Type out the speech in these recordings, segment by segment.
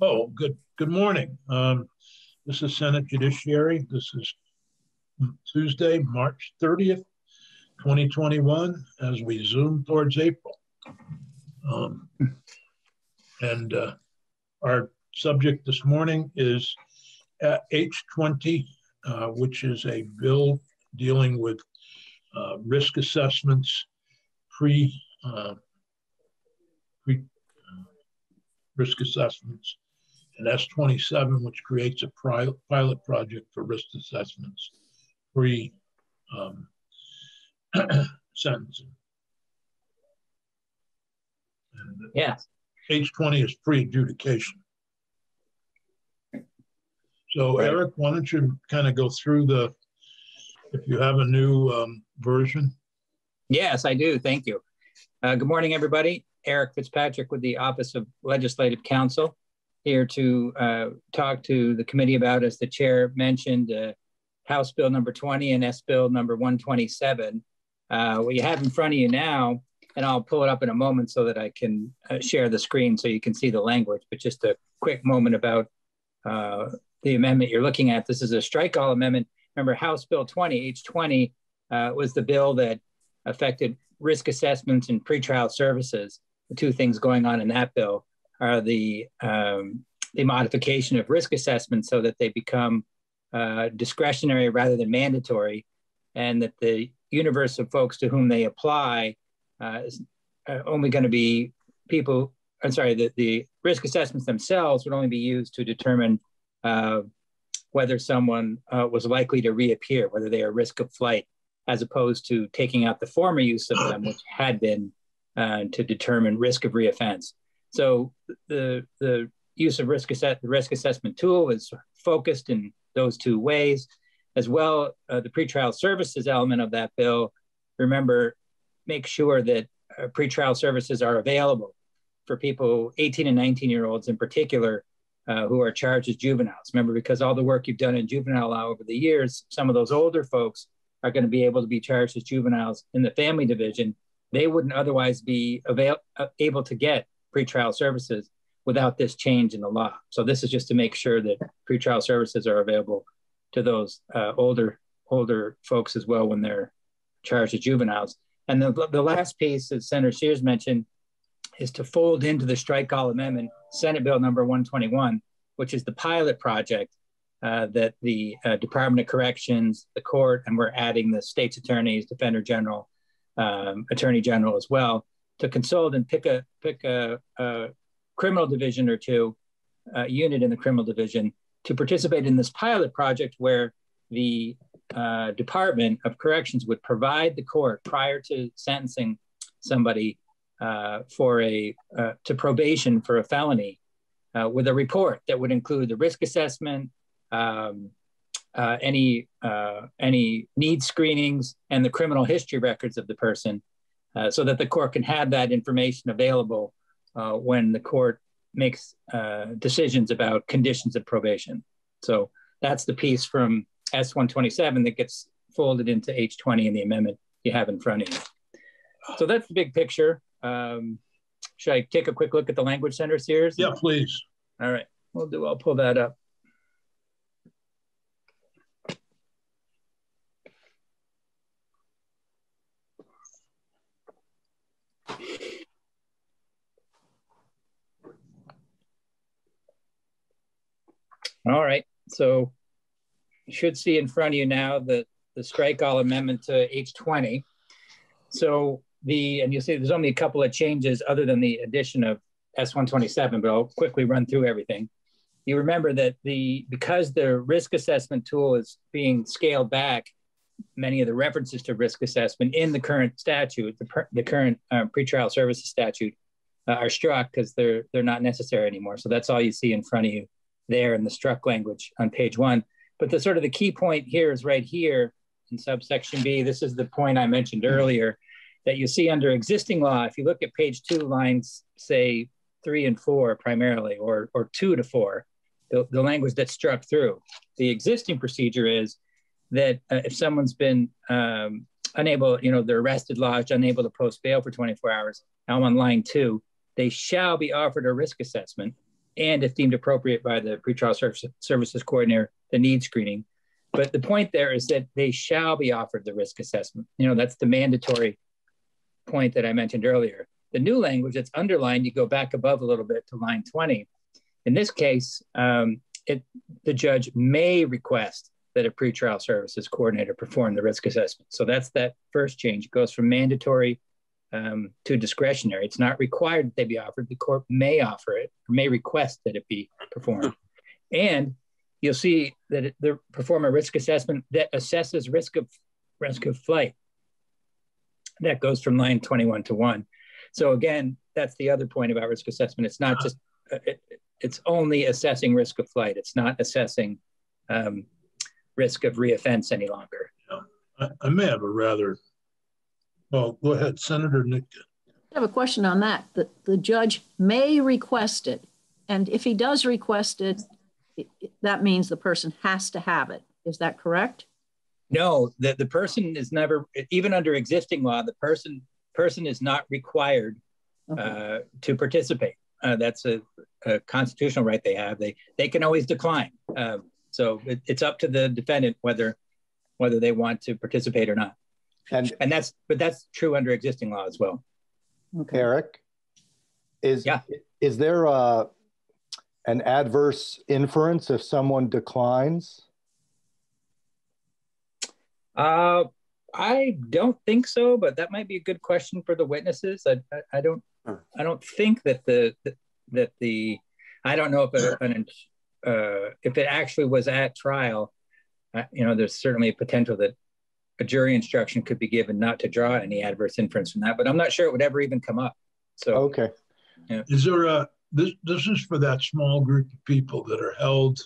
Oh, good. Good morning. Um, this is Senate Judiciary. This is Tuesday, March 30th, 2021, as we zoom towards April. Um, and uh, our subject this morning is H20, uh, which is a bill dealing with uh, risk assessments pre, uh, pre uh, risk assessments and S27, which creates a pilot project for risk assessments pre um, sentencing. And yes. H20 is pre adjudication. So, right. Eric, why don't you kind of go through the, if you have a new um, version? Yes, I do. Thank you. Uh, good morning, everybody. Eric Fitzpatrick with the Office of Legislative Counsel here to uh, talk to the committee about, as the chair mentioned, uh, House Bill number 20 and S Bill number 127. Uh, what you have in front of you now, and I'll pull it up in a moment so that I can uh, share the screen so you can see the language, but just a quick moment about uh, the amendment you're looking at. This is a strike all amendment. Remember, House Bill 20, H20, uh, was the bill that affected risk assessments and pretrial services. The two things going on in that bill are the um, the modification of risk assessments so that they become uh, discretionary rather than mandatory, and that the universe of folks to whom they apply uh, is uh, only going to be people. I'm sorry, the, the risk assessments themselves would only be used to determine uh, whether someone uh, was likely to reappear, whether they are risk of flight, as opposed to taking out the former use of them, which had been uh, to determine risk of reoffense. So the the use of risk assess the risk assessment tool is focused in those two ways, as well uh, the pretrial services element of that bill. Remember, make sure that uh, pretrial services are available for people 18 and 19 year olds in particular uh, who are charged as juveniles. Remember, because all the work you've done in juvenile law over the years, some of those older folks are going to be able to be charged as juveniles in the family division. They wouldn't otherwise be avail- uh, able to get pretrial services without this change in the law. So this is just to make sure that pretrial services are available to those uh, older older folks as well when they're charged as juveniles. And the, the last piece that Senator Sears mentioned is to fold into the strike all amendment Senate Bill number 121, which is the pilot project uh, that the uh, Department of Corrections, the court, and we're adding the state's attorneys, defender general, um, attorney general as well, to consult and pick a pick a, a criminal division or two, unit in the criminal division, to participate in this pilot project where the uh, Department of Corrections would provide the court prior to sentencing somebody uh, for a uh, to probation for a felony uh, with a report that would include the risk assessment, um, uh, any any need screenings, and the criminal history records of the person, uh, so that the court can have that information available uh, when the court makes uh, decisions about conditions of probation. So that's the piece from S127 that gets folded into H20 in the amendment you have in front of you. So that's the big picture. Um, should I take a quick look at the language center, Sears? Yeah, please. All right, we'll do. I'll pull that up. All right, so you should see in front of you now the, the strike all amendment to H20. So the, and you'll see there's only a couple of changes other than the addition of S127, but I'll quickly run through everything. You remember that the, because the risk assessment tool is being scaled back, many of the references to risk assessment in the current statute, the, per, the current uh, pretrial services statute, uh, are struck because they're they're not necessary anymore. So that's all you see in front of you there in the struck language on page one. But the sort of the key point here is right here in subsection B. This is the point I mentioned earlier that you see under existing law. If you look at page two, lines say three and four primarily, or, or two to four, the, the language that's struck through. The existing procedure is that uh, if someone's been um, unable, you know, they're arrested, lodged, unable to post bail for 24 hours, now on line two, they shall be offered a risk assessment and if deemed appropriate by the pretrial services coordinator, the need screening. But the point there is that they shall be offered the risk assessment. You know, that's the mandatory point that I mentioned earlier. The new language that's underlined, you go back above a little bit to line 20. In this case, um, it, the judge may request that a pretrial services coordinator perform the risk assessment. So that's that first change. It goes from mandatory um, to discretionary. It's not required that they be offered. The court may offer it or may request that it be performed. And you'll see that it, they perform a risk assessment that assesses risk of risk of flight. That goes from line 21 to 1. So again, that's the other point about risk assessment. It's not just, uh, it, it's only assessing risk of flight. It's not assessing um, risk of reoffense any longer. I, may have a rather, well, go ahead, Senator Nitka. I have a question on that. The, the judge may request it. And if he does request it, it, that means the person has to have it. Is that correct? No, the, the person is never, even under existing law, the person person is not required okay. uh, to participate. Uh, that's a, a, constitutional right they have. They they can always decline. Uh, so it, it's up to the defendant whether whether they want to participate or not. And and that's but that's true under existing law as well. Okay. Eric, is yeah. is there a an adverse inference if someone declines? Uh, I don't think so, but that might be a good question for the witnesses. I, I, I don't, I don't think that the, that the, I don't know if it, an, uh, if it actually was at trial. Uh, you know, there's certainly a potential that a jury instruction could be given not to draw any adverse inference from that, but I'm not sure it would ever even come up. So okay, yeah. is there a this this is for that small group of people that are held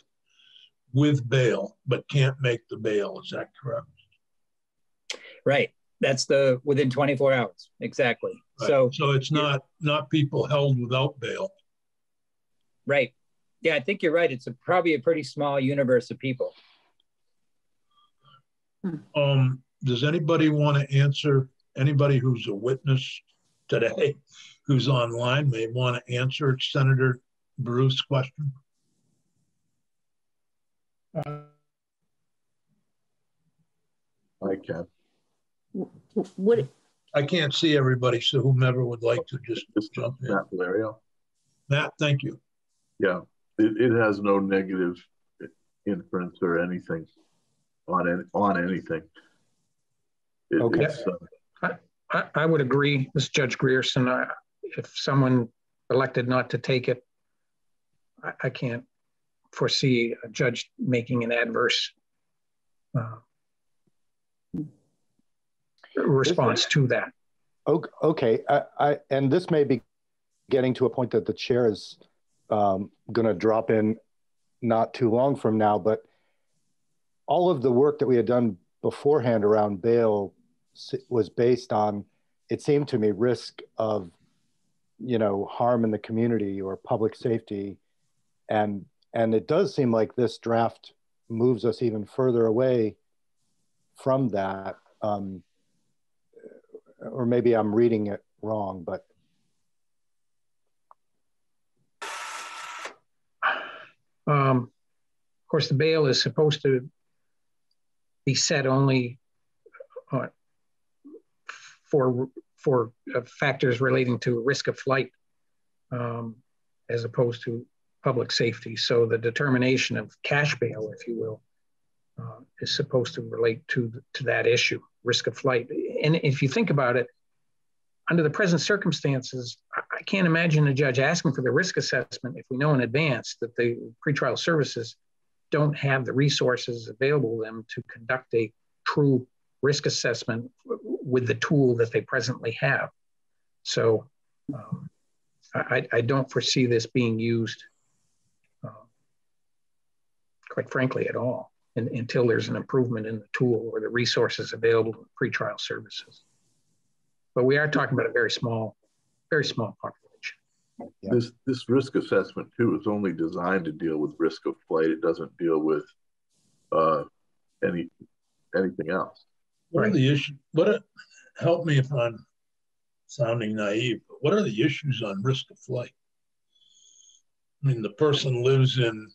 with bail but can't make the bail. Is that correct? Right. That's the within 24 hours. Exactly. Right. So so it's not not people held without bail. Right. Yeah, I think you're right. It's a, probably a pretty small universe of people. Um, does anybody want to answer? Anybody who's a witness today, who's online, may want to answer Senator Baruth's question. Uh, I can. What? I can't see everybody, so whomever would like to just, just jump in. Matt Valerio. Matt, thank you. Yeah, it, it has no negative inference or anything on any, on anything. It, okay. Uh, I, I, would agree, Ms. Judge Grearson. I, if someone elected not to take it, I, I, can't foresee a judge making an adverse uh, response to that. Okay, I, I, and this may be getting to a point that the chair is um, going to drop in not too long from now, but all of the work that we had done beforehand around bail was based on, it seemed to me, risk of, you know, harm in the community or public safety, and and it does seem like this draft moves us even further away from that. Um, or maybe I'm reading it wrong, but. Um, of course, the bail is supposed to be set only uh, for for uh, factors relating to risk of flight, um, as opposed to public safety. So the determination of cash bail, if you will, uh, is supposed to relate to to that issue, risk of flight. And if you think about it, under the present circumstances, I can't imagine a judge asking for the risk assessment if we know in advance that the pretrial services don't have the resources available to them to conduct a true risk assessment with the tool that they presently have. So um, I, I, don't foresee this being used, uh, quite frankly, at all in, until there's an improvement in the tool or the resources available in pretrial services. But we are talking about a very small, very small population. Yeah. This this risk assessment too is only designed to deal with risk of flight. It doesn't deal with uh, any anything else. What right. are the issues? What are, help me if I'm sounding naive. But what are the issues on risk of flight? I mean, the person lives in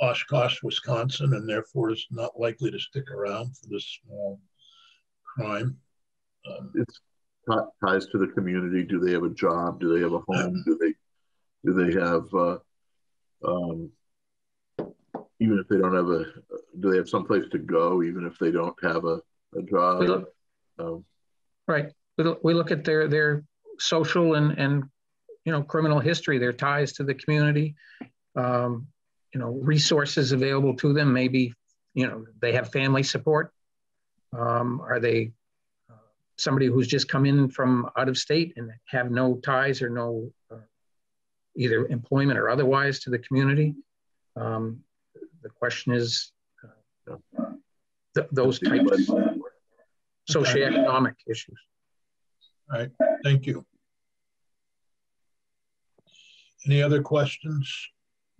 Oshkosh, Wisconsin, and therefore is not likely to stick around for this small crime. Um, it's ties to the community. Do they have a job? Do they have a home? Do they do they have uh, um, even if they don't have a do they have someplace to go even if they don't have a, a job? We look, um, right. We look, we look at their their social and and you know criminal history, their ties to the community. Um, you know resources available to them maybe you know they have family support um, are they somebody who's just come in from out of state and have no ties or no uh, either employment or otherwise to the community um, the question is uh, th those types of socioeconomic issues all right thank you any other questions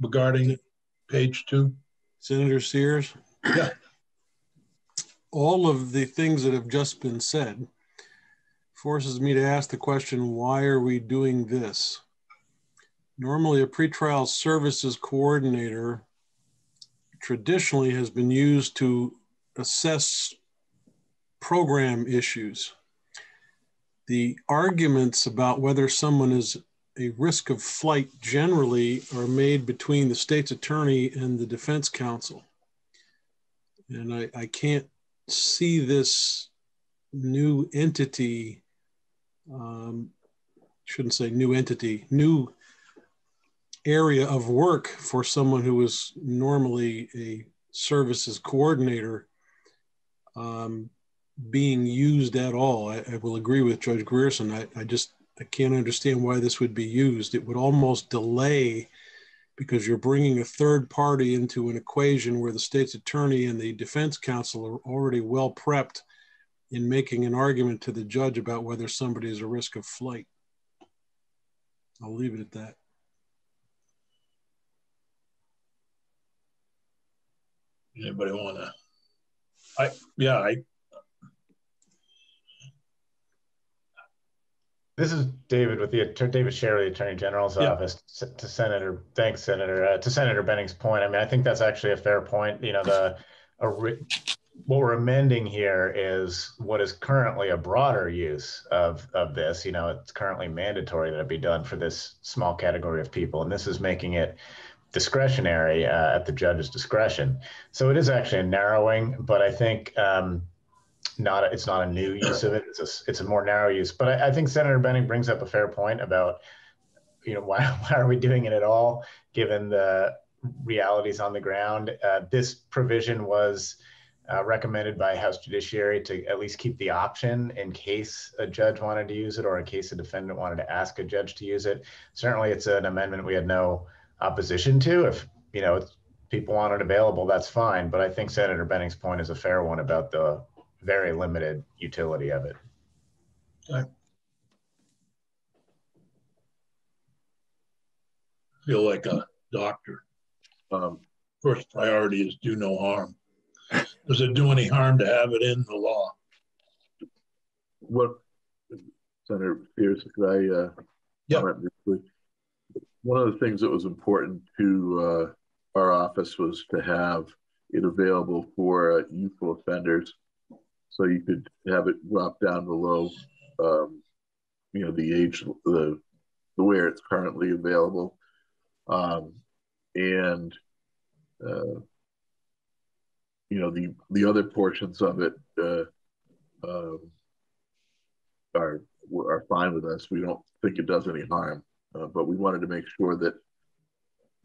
regarding page two. Senator Sears? Yeah. All of the things that have just been said forces me to ask the question why are we doing this? Normally, a pretrial services coordinator traditionally has been used to assess program issues. The arguments about whether someone is a risk of flight generally are made between the state's attorney and the defense counsel. And I, I can't see this new entity, um, shouldn't say new entity, new area of work for someone who is normally a services coordinator um, being used at all. I, I, will agree with Judge Grearson. I, I just I can't understand why this would be used. It would almost delay because you're bringing a third party into an equation where the state's attorney and the defense counsel are already well prepped in making an argument to the judge about whether somebody is a risk of flight. I'll leave it at that. Anybody want to? I yeah, I This is David with the David Scherr, the Attorney General's yeah. office. To Senator, thanks, Senator. Uh, to Senator Benning's point, I mean, I think that's actually a fair point. You know, the a, what we're amending here is what is currently a broader use of of this. You know, it's currently mandatory that it be done for this small category of people, and this is making it discretionary uh, at the judge's discretion. So it is actually a narrowing, but I think. Um, not it's not a new use of it. It's a it's a more narrow use. But I, I think Senator Benning brings up a fair point about you know why why are we doing it at all given the realities on the ground. Uh, this provision was. Uh, recommended by House Judiciary to at least keep the option in case a judge wanted to use it or in case a defendant wanted to ask a judge to use it. Certainly, it's an amendment we had no opposition to. If you know people want it available, that's fine. But I think Senator Benning's point is a fair one about the very limited utility of it. I feel like a doctor. Um, first priority is do no harm. Does it do any harm to have it in the law? What, Senator Pierce, could I uh, yeah. briefly? One of the things that was important to uh, our office was to have it available for uh, youthful offenders so you could have it drop down below, um, you know, the age, the, the where it's currently available, um, and uh, you know the the other portions of it uh, um, are are fine with us. We don't think it does any harm, uh, but we wanted to make sure that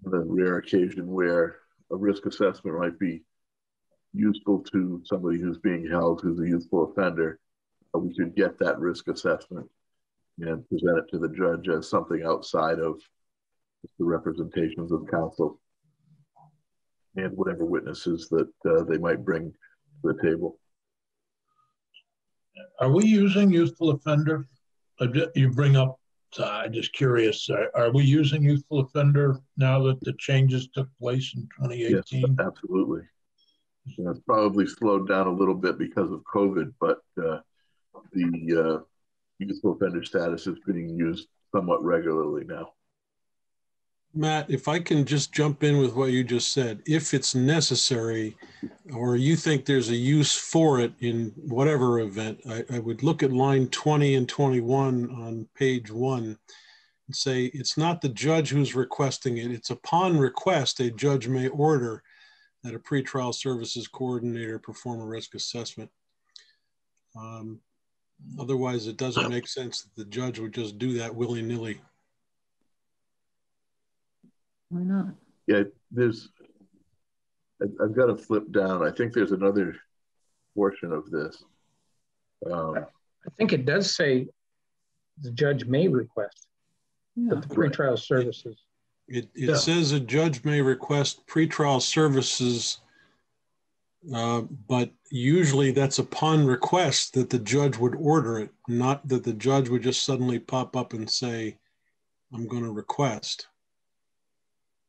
the rare occasion where a risk assessment might be useful to somebody who's being held who's a youthful offender, uh, we could get that risk assessment and present it to the judge as something outside of the representations of counsel and whatever witnesses that uh, they might bring to the table. Are we using youthful offender? You bring up, uh, I'm just curious, are, are, we using youthful offender now that the changes took place in 2018? Yes, absolutely. You know, it's probably slowed down a little bit because of COVID, but uh, the uh, youthful offender status is being used somewhat regularly now. Matt, if I can just jump in with what you just said, if it's necessary or you think there's a use for it in whatever event, I, I would look at line 20 and 21 on page one and say it's not the judge who's requesting it. It's upon request, a judge may order that a pretrial services coordinator perform a risk assessment. Um, otherwise, it doesn't make sense that the judge would just do that willy nilly. Why not? Yeah, there's, I've got to flip down. I think there's another portion of this. Um, I think it does say the judge may request Yeah. that the pretrial services. It, it Yeah. says a judge may request pretrial services, uh, but usually that's upon request that the judge would order it, not that the judge would just suddenly pop up and say, I'm going to request.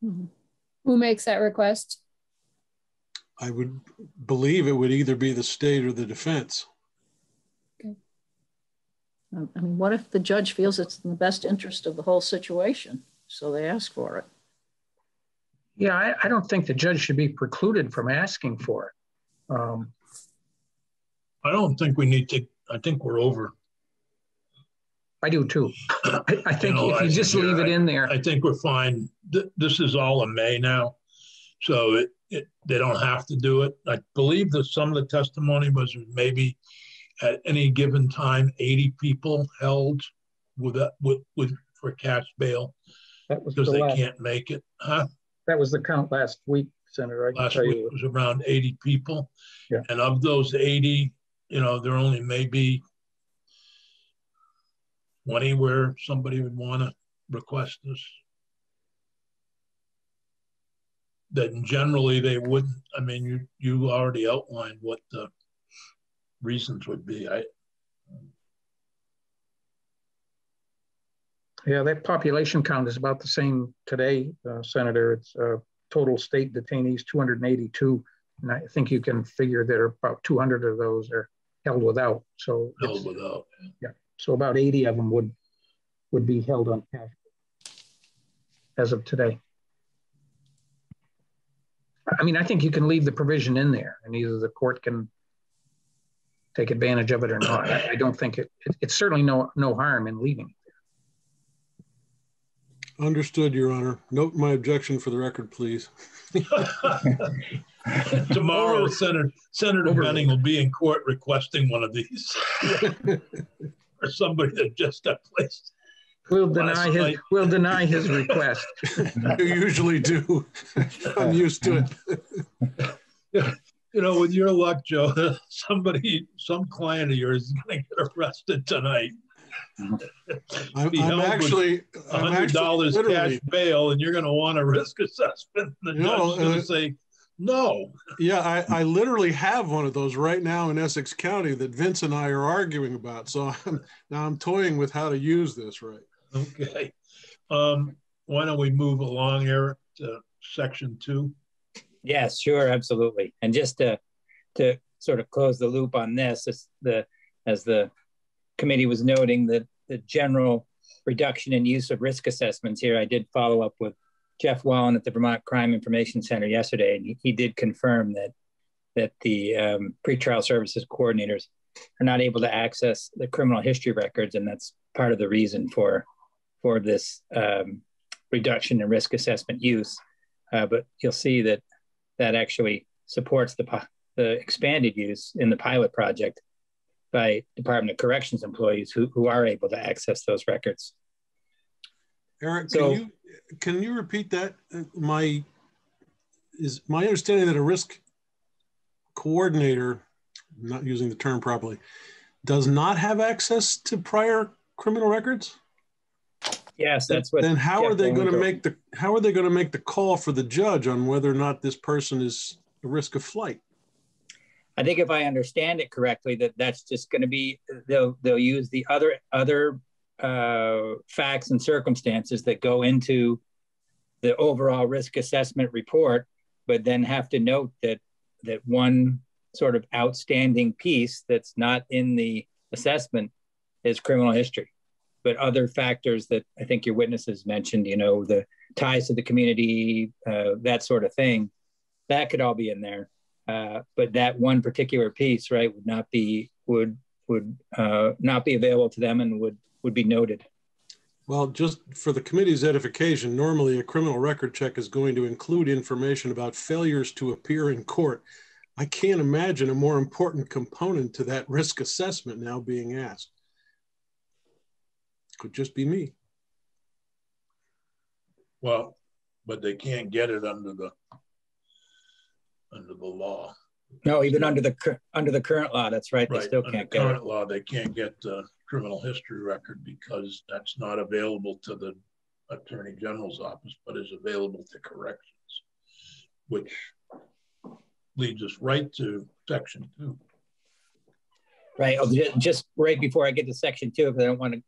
Mhm. Who makes that request? I would believe it would either be the state or the defense. Um, I mean, what if the judge feels it's in the best interest of the whole situation? So they ask for it. Yeah, I, I don't think the judge should be precluded from asking for it. Um, I don't think we need to, I think we're over. I do too. I, I think know, if you I- just leave it uh, in there, I think we're fine. Th- This is all in May now. So it, it, they don't have to do it. I believe that some of the testimony was maybe at any given time, 80 people held with, that- with, with, for cash bail that was the because they last, can't make it. Huh? that was the count last week, Senator. I Last week you. was around 80 people. Yeah. And of those 80, you know, there only maybe 20 where somebody would want to request this. That generally they wouldn't, I mean, you, you already outlined what the reasons would be. I, Yeah, that population count is about the same today, uh, Senator. It's uh, total state detainees 282, and I think you can figure that about 200 of those are held without. So, held without. So about 80 of them would would be held on cash as of today. I mean, I think you can leave the provision in there, and either the court can take advantage of it or not. I, I don't think it, it. It's certainly no no harm in leaving it. there. Understood, Your Honor. Note my objection for the record, please. Tomorrow, Senator, Senator Benning will be in court requesting one of these. Or somebody that just got placed. We'll deny his, night. we'll deny his request. You usually do. I'm used to it. You know, with your luck, Joe, somebody, some client of yours is gonna get arrested tonight. I'm, I'm actually, A I'm hundred actually dollars cash bail and you're gonna want a risk assessment. The No, judge's gonna uh, say, no. yeah, I, I literally have one of those right now in Essex County that Vince and I are arguing about. So I'm, now I'm toying with how to use this, right? Okay. Um, why don't we move along, Eric, to section two? Yes, sure, absolutely. And just to to sort of close the loop on this, as the as the committee was noting that the general reduction in use of risk assessments here, I did follow up with Jeff Wallin at the Vermont Crime Information Center yesterday, and he, he did confirm that that the um, pretrial services coordinators are not able to access the criminal history records, and that's part of the reason for for this um, reduction in risk assessment use. Uh, but you'll see that that actually supports the, the expanded use in the pilot project by Department of Corrections employees who, who are able to access those records. Eric, So- can you can you repeat that? Uh, My is my understanding that a risk coordinator, I'm not using the term properly, does not have access to prior criminal records. Yes, that's what. then how are they going to make the how are they going to make the call for the judge on whether or not this person is a risk of flight? I think if I understand it correctly, that that's just going to be they'll they'll use the other other uh, facts and circumstances that go into the overall risk assessment report, but then have to note that that one sort of outstanding piece that's not in the assessment is criminal history. But other factors that I think your witnesses mentioned, you know, the ties to the community, uh, that sort of thing. That could all be in there. Uh, but that one particular piece, right, would not be would would uh, not be available to them and would would be noted. Well, just for the committee's edification, normally a criminal record check is going to include information about failures to appear in court. I can't imagine a more important component to that risk assessment now being asked. Could just be me. Well, but they can't get it under the under the law. No, even under the under the current law, that's right. They still can't get current it. law. They can't get the criminal history record because that's not available to the attorney general's office, but is available to corrections, which leads us right to section two. Right. Oh, just right before I get to section two, because I don't want to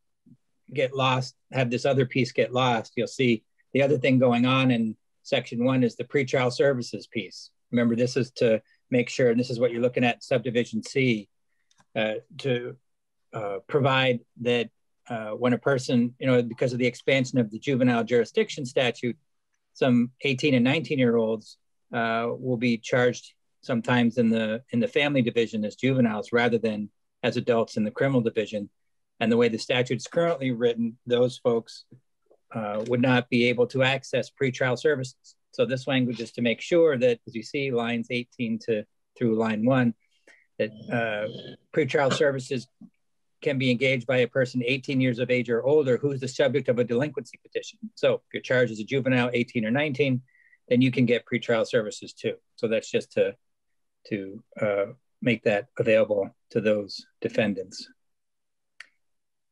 get lost, have this other piece get lost. You'll see the other thing going on in section one is the pretrial services piece. Remember, this is to make sure, and this is what you're looking at subdivision C, uh, to uh, provide that uh, when a person, you know, because of the expansion of the juvenile jurisdiction statute, some 18 and 19 year olds uh, will be charged sometimes in the in the family division as juveniles rather than as adults in the criminal division. And the way the statute is currently written, those folks uh, would not be able to access pretrial services. So this language is to make sure that, as you see, lines 18 to through line one, that uh, pretrial services can be engaged by a person 18 years of age or older who is the subject of a delinquency petition. So if you're charged as a juvenile, 18 or 19, then you can get pretrial services too. So that's just to to uh, make that available to those defendants.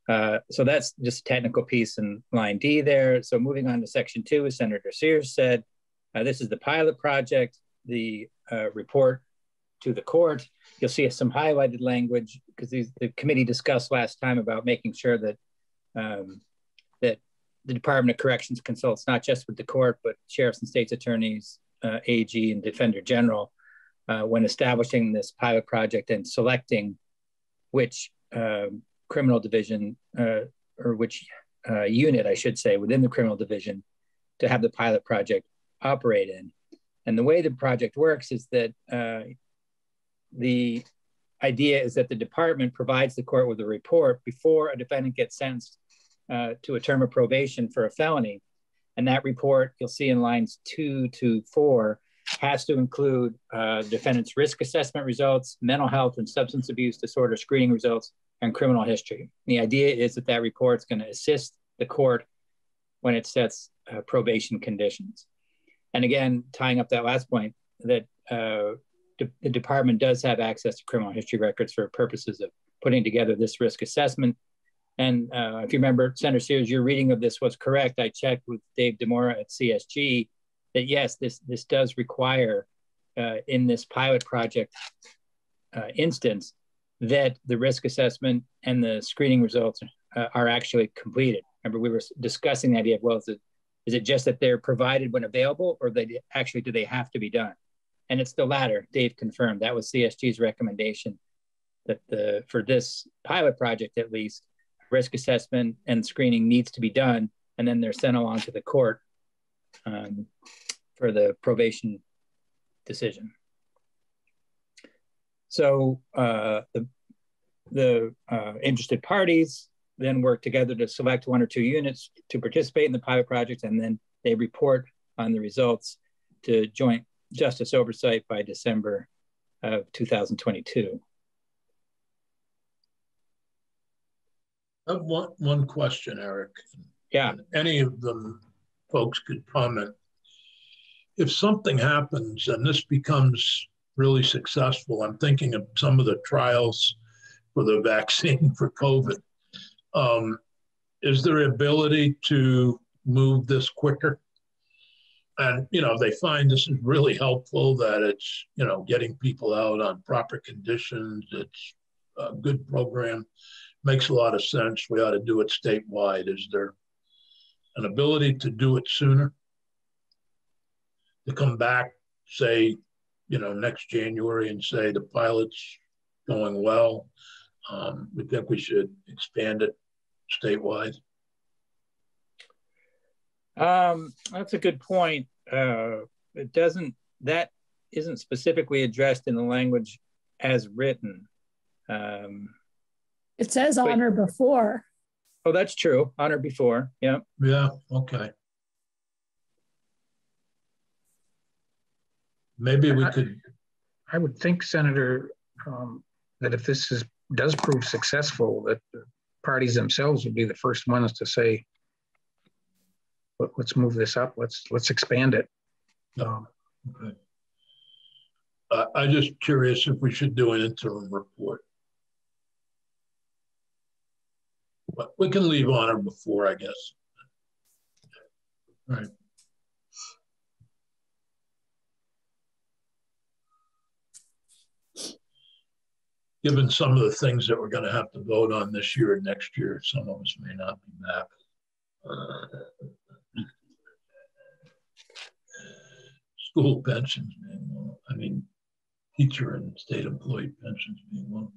Uh, so that's just a technical piece in line D there. So moving on to section two, as Senator Sears said, uh, this is the pilot project, the uh, report to the court. You'll see some highlighted language because the committee discussed last time about making sure that um, that the Department of Corrections consults not just with the court, but sheriffs and state's attorneys, uh, AG and Defender General uh, when establishing this pilot project and selecting which um, criminal division uh, or which uh, unit, I should say, within the criminal division to have the pilot project operate in. And the way the project works is that uh, the idea is that the department provides the court with a report before a defendant gets sentenced uh, to a term of probation for a felony. And that report you'll see in lines two to four has to include uh, defendant's risk assessment results, mental health and substance abuse disorder screening results, and criminal history. The idea is that that report is going to assist the court when it sets uh, probation conditions. And again, tying up that last point, that uh, de- the department does have access to criminal history records for purposes of putting together this risk assessment. And uh, if you remember, Senator Sears, your reading of this was correct. I checked with Dave D'Amora at CSG that yes, this this does require uh, in this pilot project uh, instance that the risk assessment and the screening results uh, are actually completed. Remember, we were discussing the idea of well, is it, is it just that they're provided when available, or they actually do they have to be done? And it's the latter. Dave confirmed that was CSG's recommendation that the for this pilot project at least risk assessment and screening needs to be done, and then they're sent along to the court um, for the probation decision. So uh, the, the uh, interested parties then work together to select one or two units to participate in the pilot project, and then they report on the results to joint justice oversight by December of 2022. I have one, one question, Eric. Yeah. Any of them folks could comment if something happens and this becomes really successful, I'm thinking of some of the trials for the vaccine for COVID. Um, is there ability to move this quicker? And you know, they find this is really helpful. That it's you know getting people out on proper conditions. It's a good program, makes a lot of sense. We ought to do it statewide. Is there an ability to do it sooner? to come back, say, you know, next January and say the pilot's going well. Um, we think we should expand it statewide. Um, that's a good point. Uh, it doesn't, that isn't specifically addressed in the language as written. Um, It says on or before. oh, that's true. Honor before. Yeah. Yeah, okay. Maybe we could, I would think, Senator, um, that if this is, does prove successful, that the parties themselves would be the first ones to say, "Let- let's move this up, let's, let's expand it. Um, okay. I, I'm just curious if we should do an interim report. But we can leave on or before, I guess. All right. Given some of the things that we're going to have to vote on this year and next year, some of us may not be back. Uh, School pensions being one, I mean, teacher and state employee pensions being one.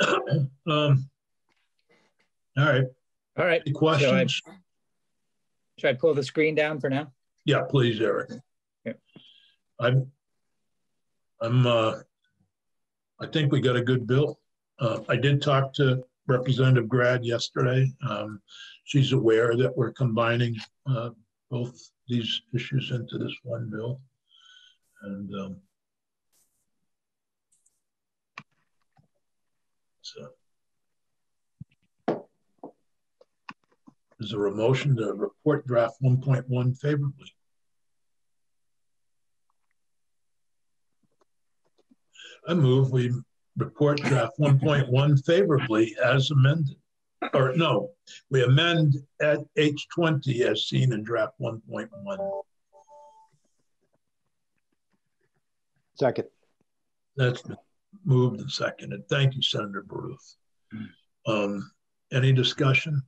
of them. Um, All right, All right. any questions? Should I pull the screen down for now? Yeah, please, Eric. Yeah. I'm, I'm, uh, I think we got a good bill. Uh, I did talk to Representative Grad yesterday. Um, she's aware that we're combining, uh, both these issues into this one bill. And, um, so. Is there a motion to report draft one point one favorably? I move we report draft one point one favorably as amended. Or no, we amend at H twenty as seen in draft one point one. Second. That's been moved and seconded. Thank you, Senator Baruth. Um, any discussion?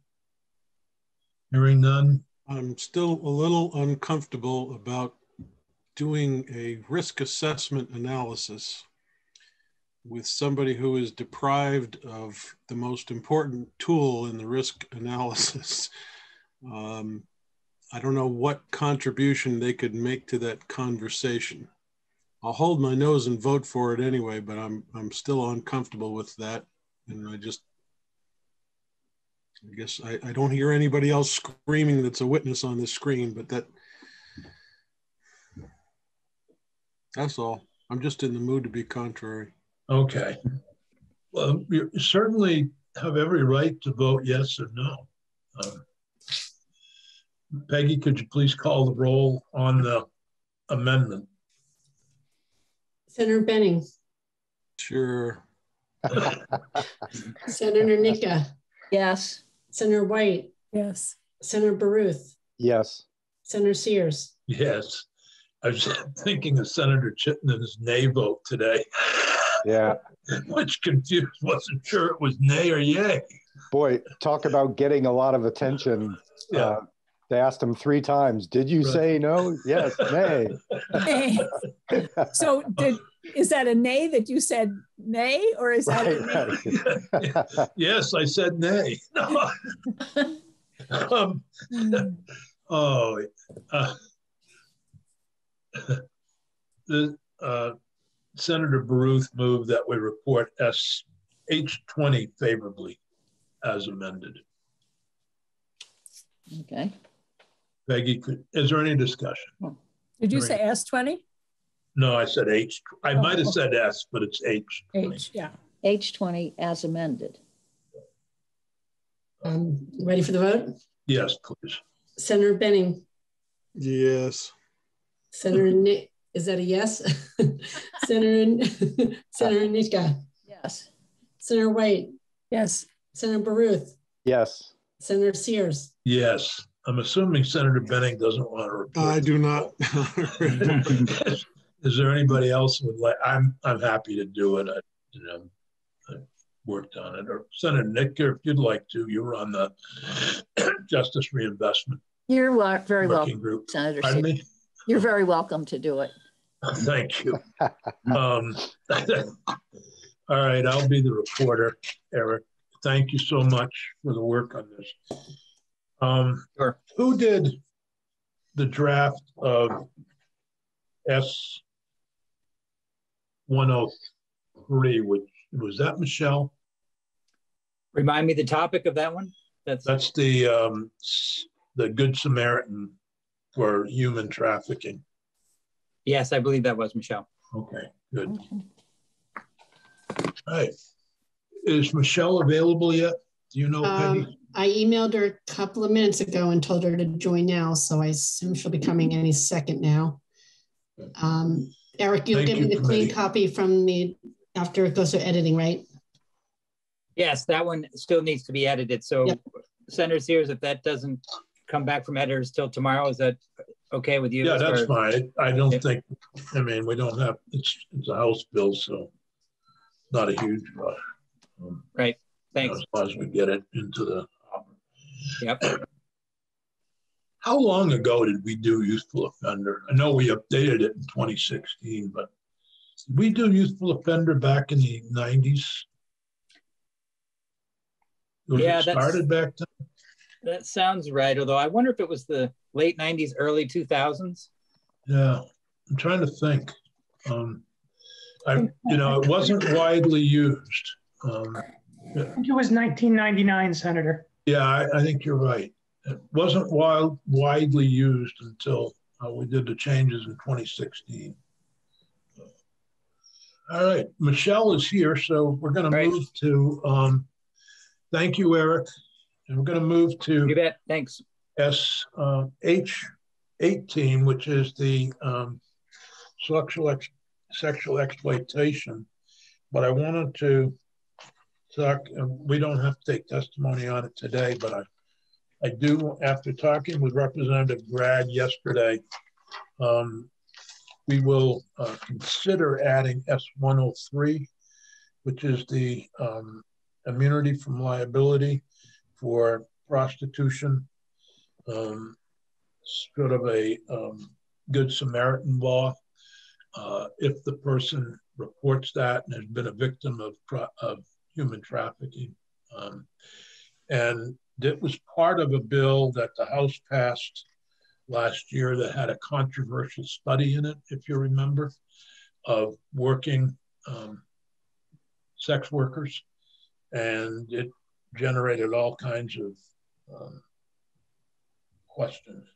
Hearing none, I'm still a little uncomfortable about doing a risk assessment analysis with somebody who is deprived of the most important tool in the risk analysis. Um, I don't know what contribution they could make to that conversation. I'll hold my nose and vote for it anyway, but I'm I'm still uncomfortable with that, and I just I guess I, I don't hear anybody else screaming that's a witness on this screen, but that that's all. I'm just in the mood to be contrary. Okay. Well, you certainly have every right to vote yes or no. Um, Peggy, could you please call the roll on the amendment? Senator Benning, Sure. Senator Nitka, Yes. Senator White, Yes. Senator Baruth, Yes. Senator Sears. Yes. I was thinking of Senator Chittenden's nay vote today. Yeah. Which confused, wasn't sure it was nay or yay. Boy, talk about getting a lot of attention. Yeah. Uh, they asked him three times. Did you Right. say no? Yes, nay. Nay. So did, is that a nay that you said nay or is that a nay? right, right. Yes, I said nay. Um, Hmm. Oh, uh, the uh, Senator Baruth moved that we report S H twenty favorably as amended. Okay. Peggy, could, is there any discussion? Did you say S twenty? No, I said H. I might have said S, but it's H. 20. H, yeah. H20 as amended. Um, ready for the vote? Yes, please. Senator Benning, Yes. Senator Nitka, is that a yes? Senator, Senator Nitka, Yes. Senator White, Yes. Senator Baruth, yes. Senator Sears. Yes. I'm assuming Senator Benning doesn't want to report. I do not. is, is there anybody else who would like? I'm I'm happy to do it. I, you know, I worked on it. Or Senator Nitka, if you'd like to, you were on the Justice Reinvestment You're very welcome, Group. Senator. Pardon me. You're very welcome to do it. Thank you. Um, all right, I'll be the reporter, Eric. Thank you so much for the work on this. Um, Sure. Who did the draft of S 103, which was that Michelle? Remind me the topic of that one? That's, That's the um, the Good Samaritan for human trafficking. Yes, I believe that was Michelle. Okay, good. All right. Is Michelle available yet? Do you know, Peggy? Um, I emailed her a couple of minutes ago and told her to join now, so I assume she'll be coming any second now. Um, Eric, you'll Thank give you, me the clean copy from the, after it goes to editing, right? Yes, that one still needs to be edited. So Yep. Senator Sears, if that doesn't come back from editors till tomorrow, is that okay with you? Yeah, that's far as- fine. I don't think, I mean, we don't have, it's, it's a House bill, so not a huge rush. Um, Right, thanks. As long as we get it into the. Yep. How long ago did we do youthful offender? I know we updated it in 2016, but did we do youthful offender back in the 90s? Was Yeah, it started back then? That sounds right, although I wonder if it was the late 90s, early 2000s. Yeah, I'm trying to think. Um, I, you know, it wasn't widely used. Um, I think it was 1999, Senator. yeah, I, I think you're right. It wasn't wild, widely used until uh, we did the changes in 2016. All right, Michelle is here, so we're going Right. to move to. Um, thank you, Eric, and we're going to move to. You bet, thanks. S uh, H eighteen, which is the um, sexual ex- sexual exploitation. But I wanted to talk. we don't have to take testimony on it today, but I I do. After talking with Representative Grad yesterday, um, we will uh, consider adding S one hundred three, which is the um, immunity from liability for prostitution um, sort of a um, good Samaritan law. Uh, if the person reports that and has been a victim of, of human trafficking. Um, and it was part of a bill that the House passed last year that had a controversial study in it, if you remember, of working um, sex workers. And it generated all kinds of um, questions.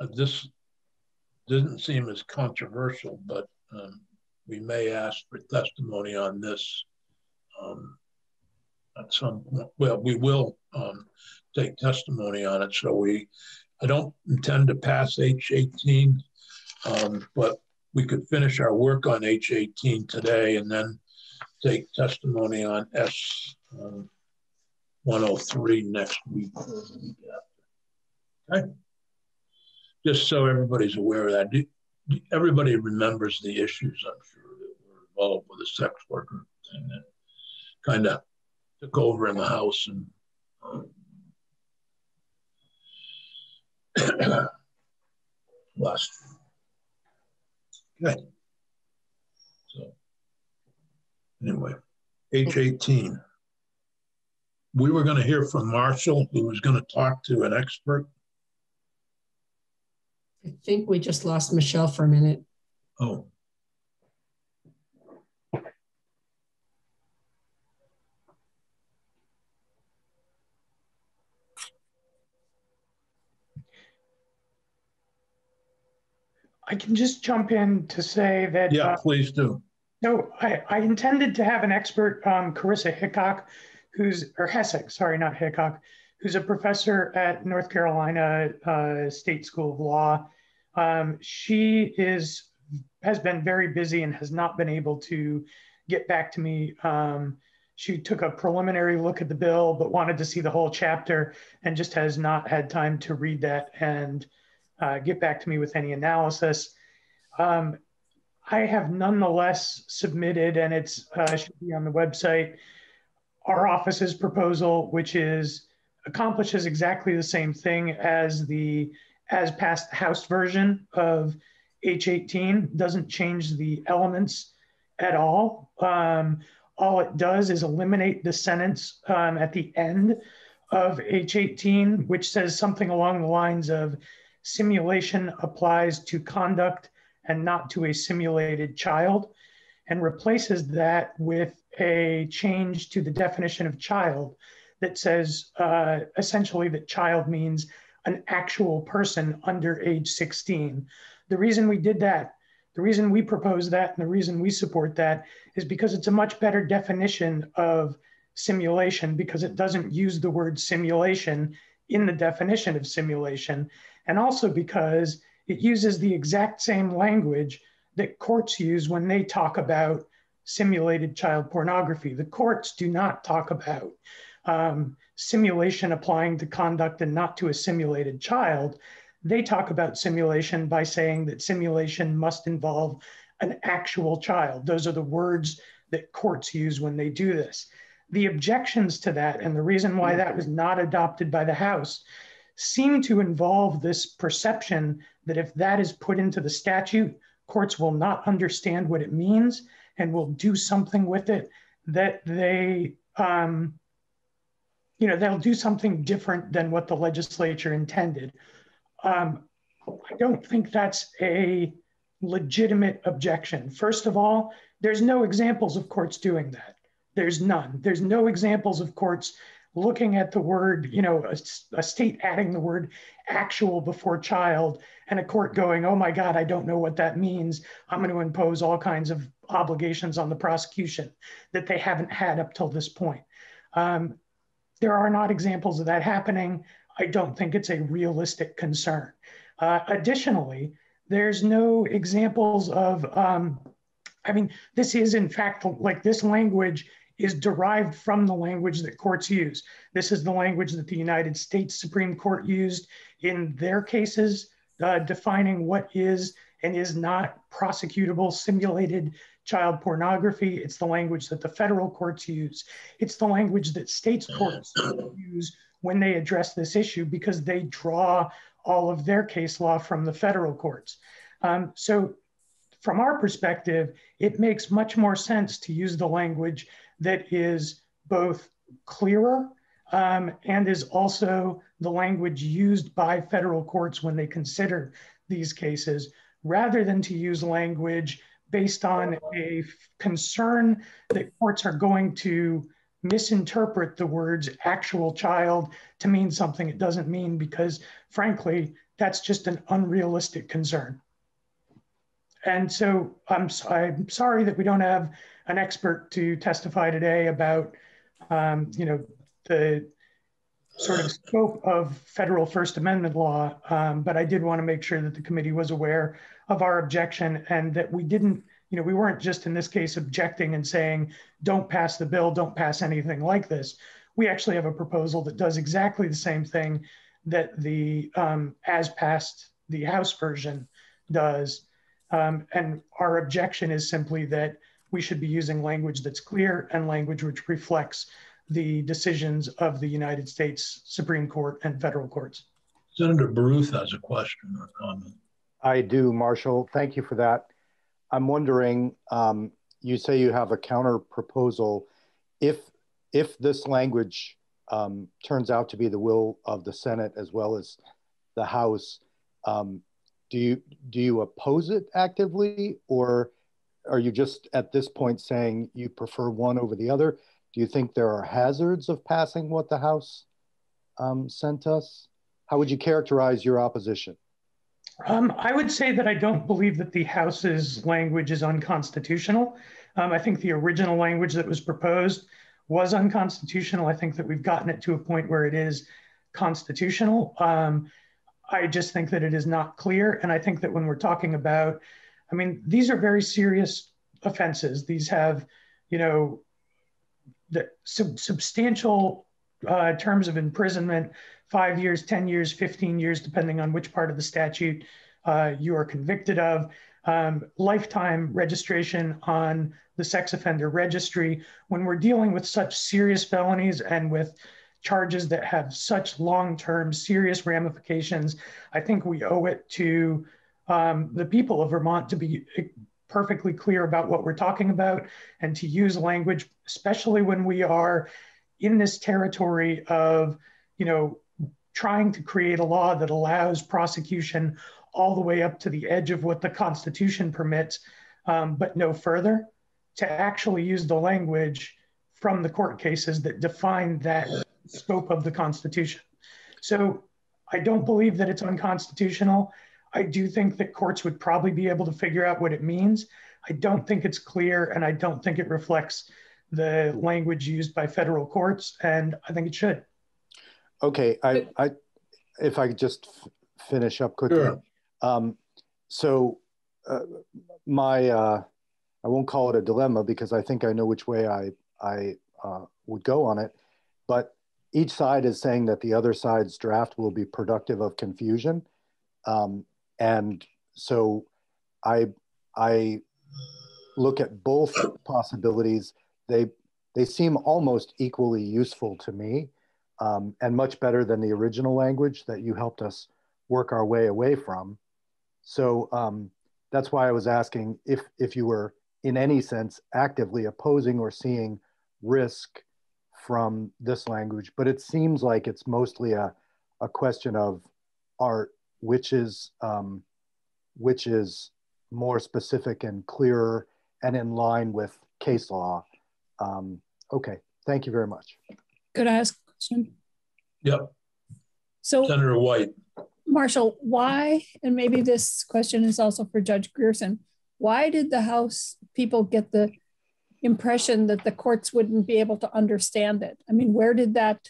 Uh, this didn't seem as controversial, but um, we may ask for testimony on this um, at some point. Well, we will um, take testimony on it. So we, I don't intend to pass H18, um, but we could finish our work on H18 today and then take testimony on S um, 103 next week. or the week after. Okay. Just so everybody's aware of that. Do- do- Everybody remembers the issues, I'm sure, that were involved with the sex worker thing that kind of took over in the house and um, last. Okay. So anyway, H18. We were going to hear from Marshall, who was going to talk to an expert. I think we just lost Michelle for a minute. Oh, I can just jump in to say that. yeah, uh, please do. No, I, I intended to have an expert, um, Carissa Hickok, who's, or Hessick, sorry, not Hickok, who's a professor at North Carolina uh, State School of Law. Um, she is has been very busy and has not been able to get back to me. Um, she took a preliminary look at the bill, but wanted to see the whole chapter and just has not had time to read that and uh, get back to me with any analysis. Um, I have nonetheless submitted, and it's uh, should be on the website, our office's proposal, which is accomplishes exactly the same thing as the as passed the House version of H18. Doesn't change the elements at all. Um, all it does is eliminate the sentence um, at the end of H18, which says something along the lines of simulation applies to conduct and not to a simulated child, and replaces that with a change to the definition of child that says uh, essentially that child means an actual person under age 16. The reason we did that, the reason we propose that, and the reason we support that is because it's a much better definition of simulation because it doesn't use the word simulation in the definition of simulation. And also because it uses the exact same language that courts use when they talk about simulated child pornography. The courts do not talk about um, simulation applying to conduct and not to a simulated child. They talk about simulation by saying that simulation must involve an actual child. Those are the words that courts use when they do this. The objections to that and the reason why that was not adopted by the House seem to involve this perception that if that is put into the statute, courts will not understand what it means and will do something with it that they um, you know they'll do something different than what the legislature intended. Um, i don't think that's a legitimate objection. First of all there's no examples of courts doing that. There's none. There's no examples of courts looking at the word you know a, a state adding the word actual before child and a court going oh my god i don't know what that means. I'm going to impose all kinds of obligations on the prosecution that they haven't had up till this point. Um, there are not examples of that happening. I don't think it's a realistic concern. Uh, additionally, there's no examples of, um, I mean, this is in fact like this language is derived from the language that courts use. This is the language that the United States Supreme Court used in their cases, uh, defining what is and is not prosecutable simulated child pornography. It's the language that the federal courts use. It's the language that states courts use when they address this issue because they draw all of their case law from the federal courts. Um, so, from our perspective, it makes much more sense to use the language that is both clearer um, and is also the language used by federal courts when they consider these cases, rather than to use language based on a concern that courts are going to misinterpret the words actual child to mean something it doesn't mean because frankly that's just an unrealistic concern. And so i'm, I'm sorry that we don't have an expert to testify today about um, you know the sort of scope of federal First Amendment law, um, but I did want to make sure that the committee was aware of our objection and that we didn't, you know, we weren't just in this case objecting and saying, don't pass the bill, don't pass anything like this. We actually have a proposal that does exactly the same thing that the um, as passed the House version does. Um, and our objection is simply that we should be using language that's clear and language which reflects the decisions of the United States Supreme Court and federal courts. Senator Baruth has a question or comment. I do, Marshall. Thank you for that. I'm wondering, um, you say you have a counter proposal. If if this language um, turns out to be the will of the Senate as well as the House, um, do you do you oppose it actively, or are you just at this point saying you prefer one over the other? Do you think there are hazards of passing what the House um, sent us? How would you characterize your opposition? Um, I would say that I don't believe that the House's language is unconstitutional. Um, I think the original language that was proposed was unconstitutional. I think that we've gotten it to a point where it is constitutional. Um, I just think that it is not clear. And I think that when we're talking about, I mean, these are very serious offenses. These have, you know, the sub- substantial uh, terms of imprisonment five years, 10 years, 15 years, depending on which part of the statute uh, you are convicted of, um, lifetime registration on the sex offender registry. When we're dealing with such serious felonies and with charges that have such long term serious ramifications, I think we owe it to um, the people of Vermont to be perfectly clear about what we're talking about and to use language, especially when we are in this territory of you know, trying to create a law that allows prosecution all the way up to the edge of what the Constitution permits, um, but no further, to actually use the language from the court cases that define that scope of the Constitution. So I don't believe that it's unconstitutional. I do think that courts would probably be able to figure out what it means. I don't think it's clear, and I don't think it reflects the language used by federal courts, and I think it should. Okay, I, I if I could just finish up quickly. Sure. Um, so uh, my, uh, I won't call it a dilemma because I think I know which way I, I uh, would go on it, but each side is saying that the other side's draft will be productive of confusion. Um, and so I, I look at both possibilities. They, they seem almost equally useful to me um, and much better than the original language that you helped us work our way away from. So um, that's why I was asking if, if you were in any sense actively opposing or seeing risk from this language, but it seems like it's mostly a, a question of art, which is, um, which is more specific and clearer and in line with case law. Um, okay, thank you very much. Could I ask question? Yep. So Senator White. Marshall, why, and maybe this question is also for Judge Grearson, why did the House people get the impression that the courts wouldn't be able to understand it? I mean, where did that,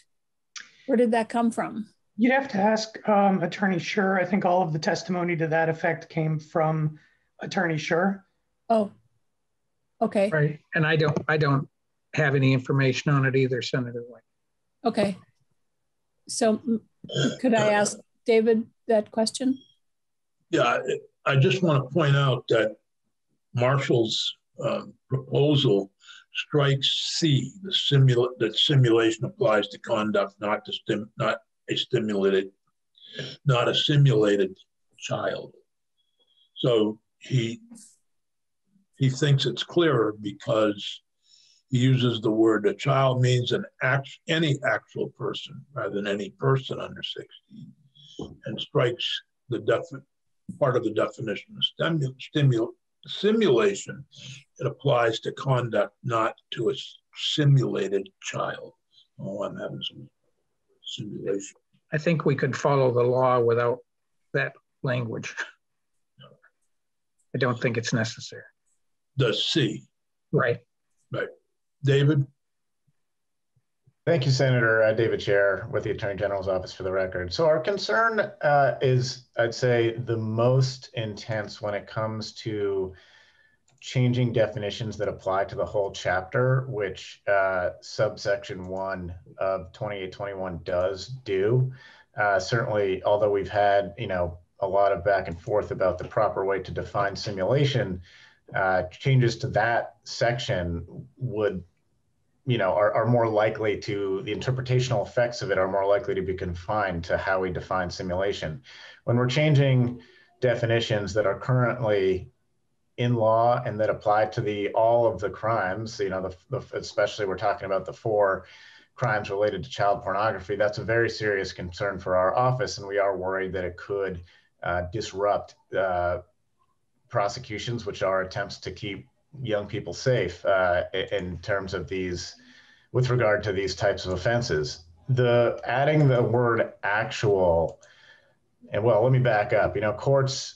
where did that come from? You'd have to ask um, Attorney Scherr. I think all of the testimony to that effect came from Attorney Scherr. Oh, okay. Right, and I don't, I don't have any information on it either, Senator White. Okay. So could I ask David that question? Yeah, I just want to point out that Marshall's uh, proposal strikes C, the simula- that simulation applies to conduct not to stim- not a stimulated, not a simulated child. So he he thinks it's clearer because he uses the word a child means an act, any actual person rather than any person under 16 and strikes the defi- part of the definition of stimu- stimul- simulation. It applies to conduct, not to a simulated child. Oh, I'm having some simulation. I think we could follow the law without that language. I don't think it's necessary. The C. Right. Right. David? Thank you, Senator uh, David Scherr with the Attorney General's Office for the record. So our concern uh, is, I'd say, the most intense when it comes to changing definitions that apply to the whole chapter, which uh, subsection one of 2821 does do. Uh, certainly, although we've had, you know, a lot of back and forth about the proper way to define simulation, uh, changes to that section would you know are, are more likely to the interpretational effects of it are more likely to be confined to how we define simulation. When we're changing definitions that are currently in law and that apply to the all of the crimes you know the, the, especially we're talking about the four crimes related to child pornography that's a very serious concern for our office and we are worried that it could uh, disrupt uh, prosecutions, which are attempts to keep young people safe uh, in terms of these, with regard to these types of offenses. The adding the word actual, and well, let me back up. You know, courts,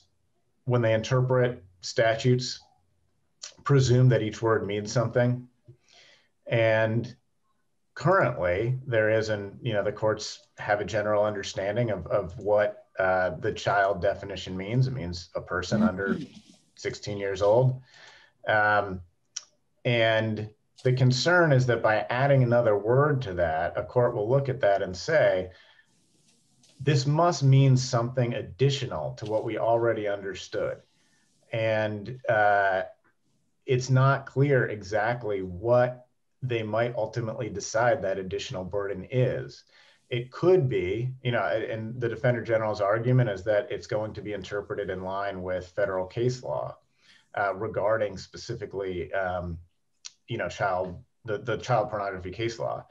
when they interpret statutes, presume that each word means something. And currently, there is, and you know, the courts have a general understanding of, of what uh, the child definition means. It means a person mm-hmm. under 16 years old. Um, and the concern is that by adding another word to that, a court will look at that and say, this must mean something additional to what we already understood. And uh, it's not clear exactly what they might ultimately decide that additional burden is. It could be, you know, and the Defender General's argument is that it's going to be interpreted in line with federal case law uh, regarding specifically, um, you know, child the, the child pornography case law.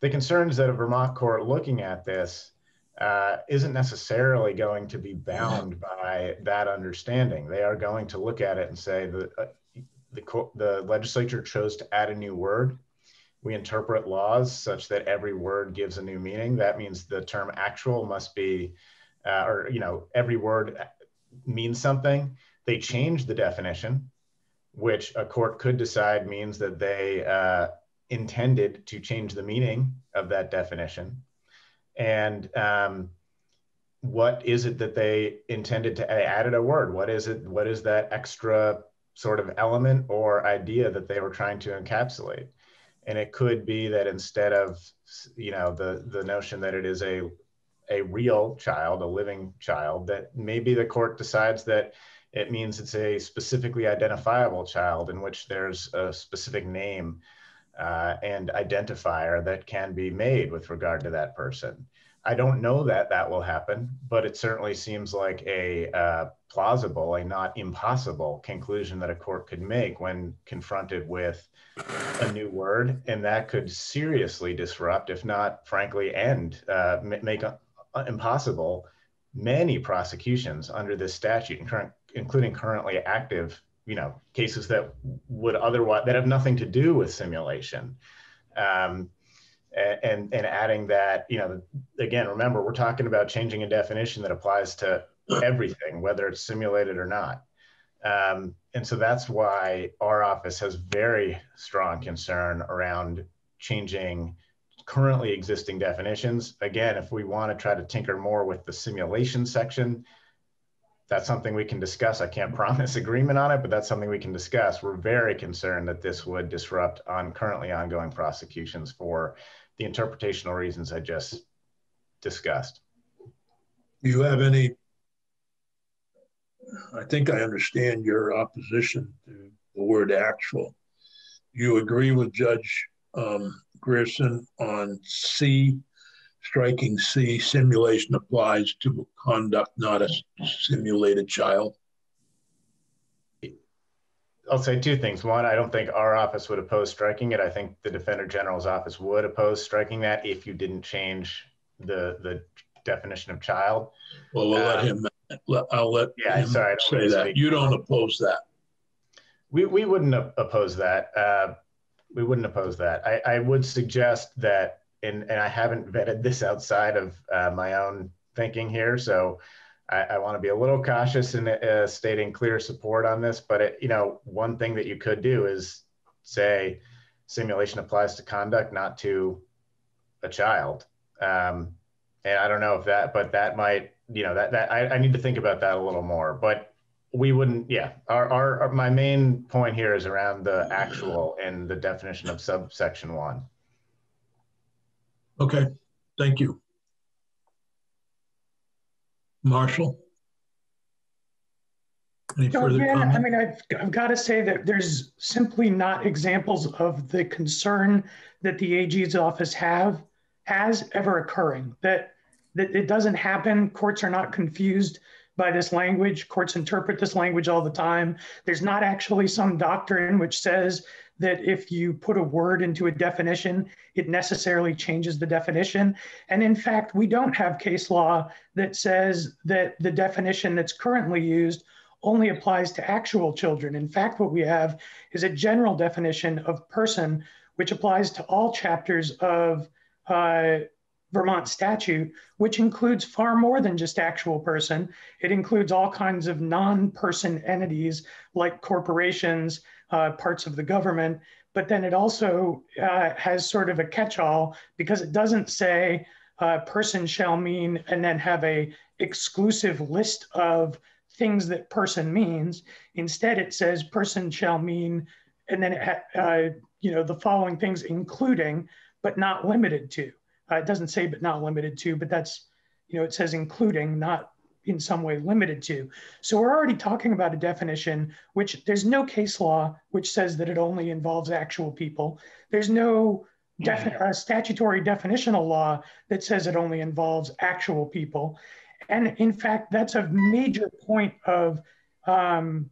the concerns that a Vermont court looking at this uh, isn't necessarily going to be bound by that understanding. They are going to look at it and say that uh, the, court the legislature chose to add a new word. We interpret laws such that every word gives a new meaning. That means the term actual must be, uh, or, you know, every word means something. They changed the definition, which a court could decide means that they uh, intended to change the meaning of that definition and um, what is it that they intended to added a word what is it what is that extra sort of element or idea that they were trying to encapsulate and it could be that instead of you know the the notion that it is a a real child a living child that maybe the court decides that it means it's a specifically identifiable child in which there's a specific name uh, and identifier that can be made with regard to that person. I don't know that that will happen, but it certainly seems like a uh, plausible, a not impossible conclusion that a court could make when confronted with a new word. And that could seriously disrupt, if not frankly end, uh, make uh, impossible many prosecutions under this statute, including currently active you know cases that would otherwise that have nothing to do with simulation um, and and adding that you know again remember we're talking about changing a definition that applies to everything whether it's simulated or not um, and so that's why our office has very strong concern around changing currently existing definitions again if we want to try to tinker more with the simulation section that's something we can discuss. I can't promise agreement on it, but that's something we can discuss. We're very concerned that this would disrupt on currently ongoing prosecutions for the interpretational reasons I just discussed. Do you have any? I think I understand your opposition to the word actual. You agree with Judge um, Grearson on C striking C, simulation applies to conduct, not a simulated child? I'll say two things. One, I don't think our office would oppose striking it. I think the Defender General's office would oppose striking that if you didn't change the the definition of child. Well, we'll let him. I'll let yeah, sorry, say that. You don't oppose that. We we wouldn't oppose that. Uh, we wouldn't oppose that. I, I would suggest that and, and I haven't vetted this outside of uh, my own thinking here. So I, I want to be a little cautious in uh, stating clear support on this. But it, you know, one thing that you could do is say simulation applies to conduct, not to a child. Um, and I don't know if that, but that might, you know, that that I, I need to think about that a little more. But we wouldn't, yeah. Our, our, our my main point here is around the actual and the definition of subsection one. Okay, thank you. Marshall? Any so further again, comment? I mean, I've, I've got to say that there's simply not examples of the concern that the AG's office have has ever occurring. That that it doesn't happen. Courts are not confused by this language. Courts interpret this language all the time. There's not actually some doctrine which says that if you put a word into a definition, it necessarily changes the definition. And in fact, we don't have case law that says that the definition that's currently used only applies to actual children. In fact, what we have is a general definition of person, which applies to all chapters of uh, Vermont statute, which includes far more than just actual person. It includes all kinds of non person entities like corporations, uh, parts of the government, but then it also uh, has sort of a catch all because it doesn't say uh, person shall mean and then have a exclusive list of things that person means. Instead, it says person shall mean and then uh, you know the following things including but not limited to. Uh, it doesn't say but not limited to, but that's you know it says including, not in some way limited to. So we're already talking about a definition which there's no case law which says that it only involves actual people. There's no defi- uh, statutory definitional law that says it only involves actual people. And in fact, that's a major point of um,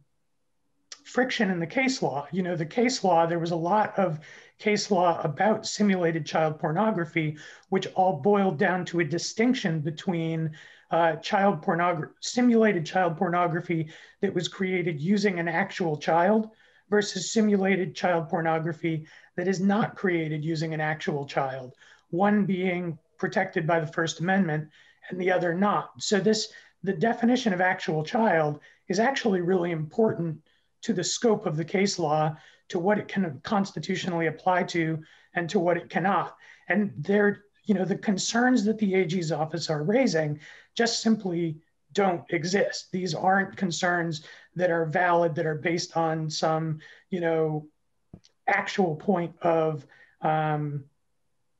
friction in the case law. You know, the case law, there was a lot of case law about simulated child pornography, which all boiled down to a distinction between uh, child pornography, simulated child pornography that was created using an actual child versus simulated child pornography that is not created using an actual child, one being protected by the First Amendment and the other not. So this the definition of actual child is actually really important to the scope of the case law, to what it can constitutionally apply to, and to what it cannot. And there, you know, the concerns that the AG's office are raising just simply don't exist. These aren't concerns that are valid, that are based on some, you know, actual point of um,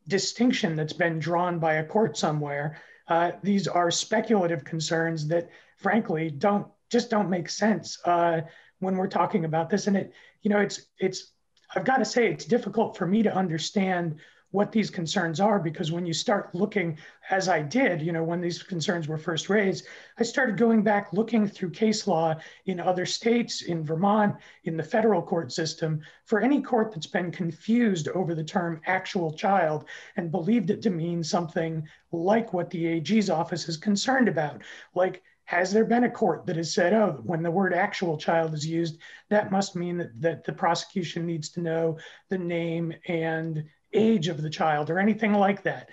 distinction that's been drawn by a court somewhere. Uh, these are speculative concerns that, frankly, don't just don't make sense uh, when we're talking about this. And it, you know, it's it's I've got to say it's difficult for me to understand what these concerns are because when you start looking as i did you know when these concerns were first raised i started going back looking through case law in other states in vermont in the federal court system for any court that's been confused over the term actual child and believed it to mean something like what the ag's office is concerned about. Like has there been a court that has said, oh, when the word actual child is used, that must mean that, that the prosecution needs to know the name and age of the child or anything like that.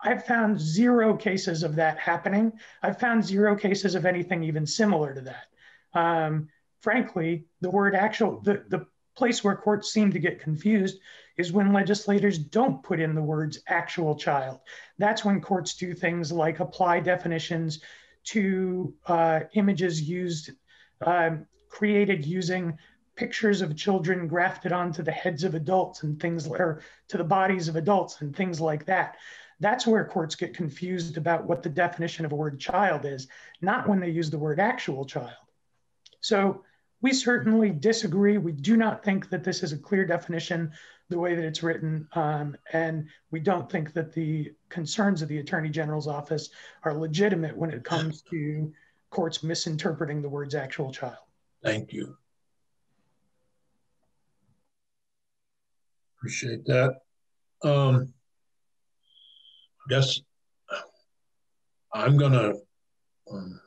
I've found zero cases of that happening. I've found zero cases of anything even similar to that. Um, frankly, the word actual, the, the place where courts seem to get confused is when legislators don't put in the words actual child. That's when courts do things like apply definitions to uh, images used, um, created using pictures of children grafted onto the heads of adults and things or to the bodies of adults and things like that. That's where courts get confused about what the definition of a word child is, not when they use the word actual child. So we certainly disagree. We do not think that this is a clear definition the way that it's written. Um, and we don't think that the concerns of the Attorney General's office are legitimate when it comes to courts misinterpreting the words actual child. Thank you. Appreciate that. Um, I guess I'm gonna. Um,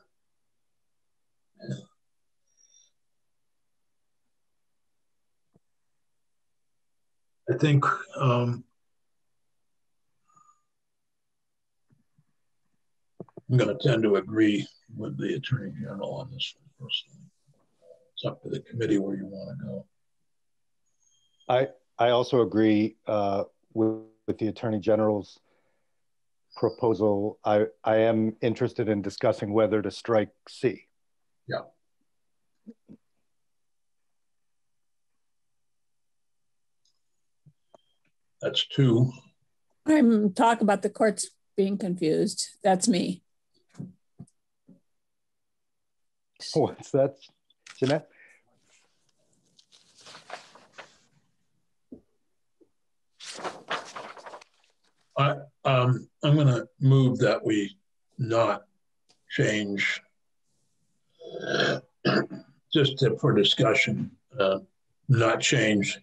I think um, I'm going to tend to agree with the Attorney General on this one personally. It's up to the committee where you want to go. I I also agree uh, with, with the Attorney General's proposal. I, I am interested in discussing whether to strike C. Yeah. That's two. I'm talk about the courts being confused. That's me. What's that, Jeanette? I, um, I'm going to move that we not change, just to, for discussion, uh, not change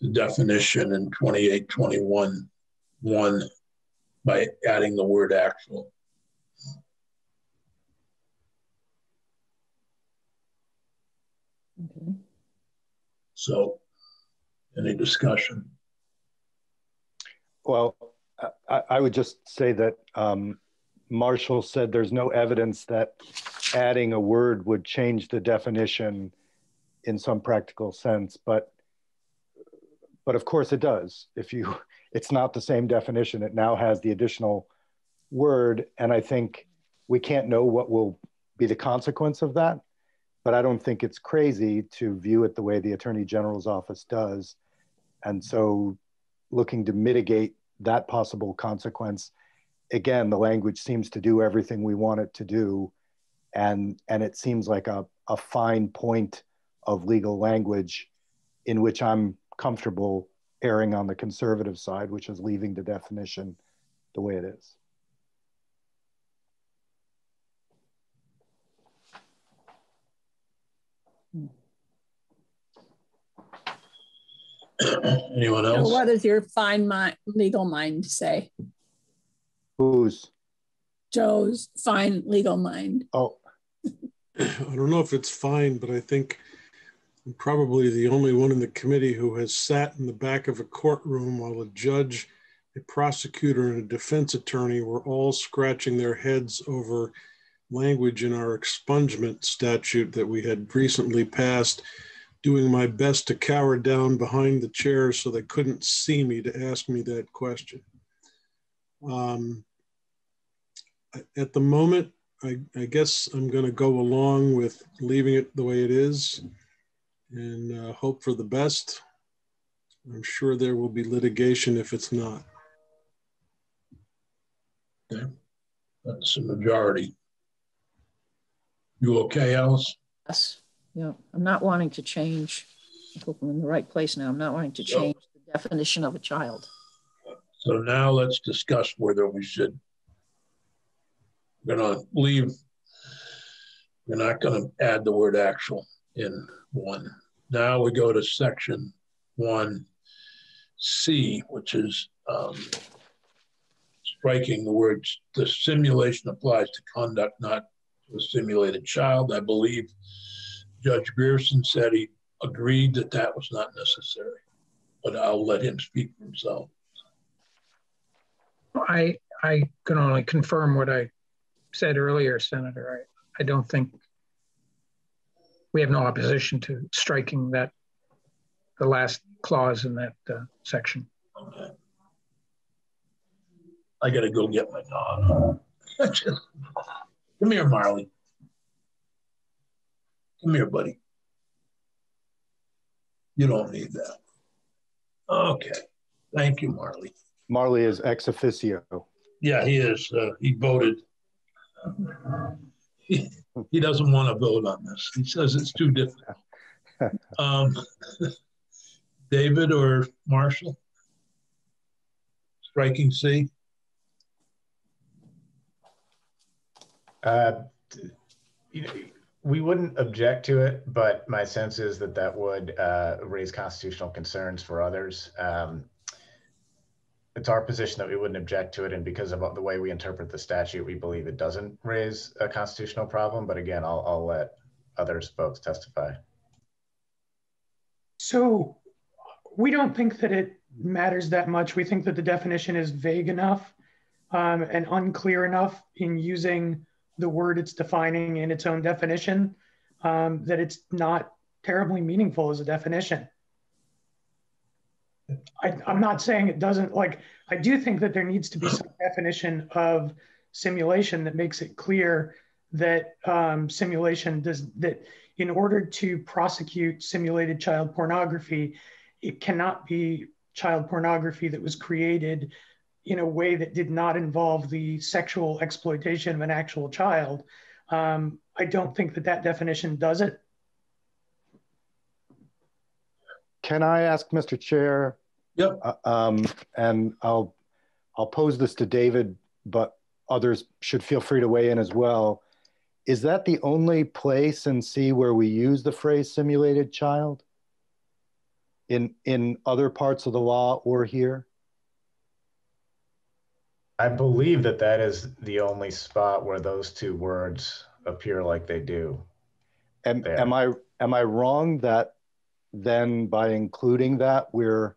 the definition in 2821 1 by adding the word actual. Okay. So, any discussion? Well, I, I would just say that um, Marshall said there's no evidence that adding a word would change the definition in some practical sense, but but of course it does. If you, it's not the same definition. It now has the additional word, and I think we can't know what will be the consequence of that. But I don't think it's crazy to view it the way the Attorney General's office does, and so looking to mitigate that possible consequence. Again the language seems to do everything we want it to do. And and it seems like a, a fine point of legal language in which i'm comfortable erring on the conservative side which is leaving the definition the way it is Anyone So else? what does your fine mind, legal mind say? Who's? Joe's fine legal mind. Oh, I don't know if it's fine, but I think I'm probably the only one in the committee who has sat in the back of a courtroom while a judge, a prosecutor, and a defense attorney were all scratching their heads over language in our expungement statute that we had recently passed, doing my best to cower down behind the chair so they couldn't see me to ask me that question. Um, at the moment, I, I guess I'm going to go along with leaving it the way it is and uh, hope for the best. I'm sure there will be litigation if it's not. Okay. That's the majority. You okay, Alice? Yes, yeah, I'm not wanting to change. I hope I'm in the right place now. I'm not wanting to change the definition of a child. So now let's discuss whether we should. We're gonna leave. We're not gonna add the word actual in one. Now we go to section one C, which is um, striking the words, the simulation applies to conduct not to a simulated child. I believe Judge Grearson said he agreed that that was not necessary, but I'll let him speak for himself. I I can only confirm what I said earlier, Senator. I, I don't think we have no opposition to striking that the last clause in that uh, section. Okay. I gotta go get my dog. Come here, Marley. Come here, buddy. You don't need that. Okay. Thank you, Marley. Marley is ex officio. Yeah, he is. Uh, he voted. He, he doesn't want to vote on this. He says it's too difficult. Um, David or Marshall? Striking C? Uh, you know, we wouldn't object to it, but my sense is that that would uh, raise constitutional concerns for others. Um, it's our position that we wouldn't object to it, and because of the way we interpret the statute, we believe it doesn't raise a constitutional problem. But again, I'll, I'll let others folks testify. So we don't think that it matters that much. We think that the definition is vague enough um, and unclear enough in using the word it's defining in its own definition um, that it's not terribly meaningful as a definition. I, I'm not saying it doesn't like, I do think that there needs to be some definition of simulation that makes it clear that um, simulation does that in order to prosecute simulated child pornography, it cannot be child pornography that was created in a way that did not involve the sexual exploitation of an actual child. Um, I don't think that that definition does it. Can I ask Mr. Chair? Yep. Uh, um, and I'll I'll pose this to David, but others should feel free to weigh in as well. Is that the only place in C where we use the phrase simulated child? In in other parts of the law or here? I believe that that is the only spot where those two words appear like they do. Am, there. am I am I wrong that then by including that we're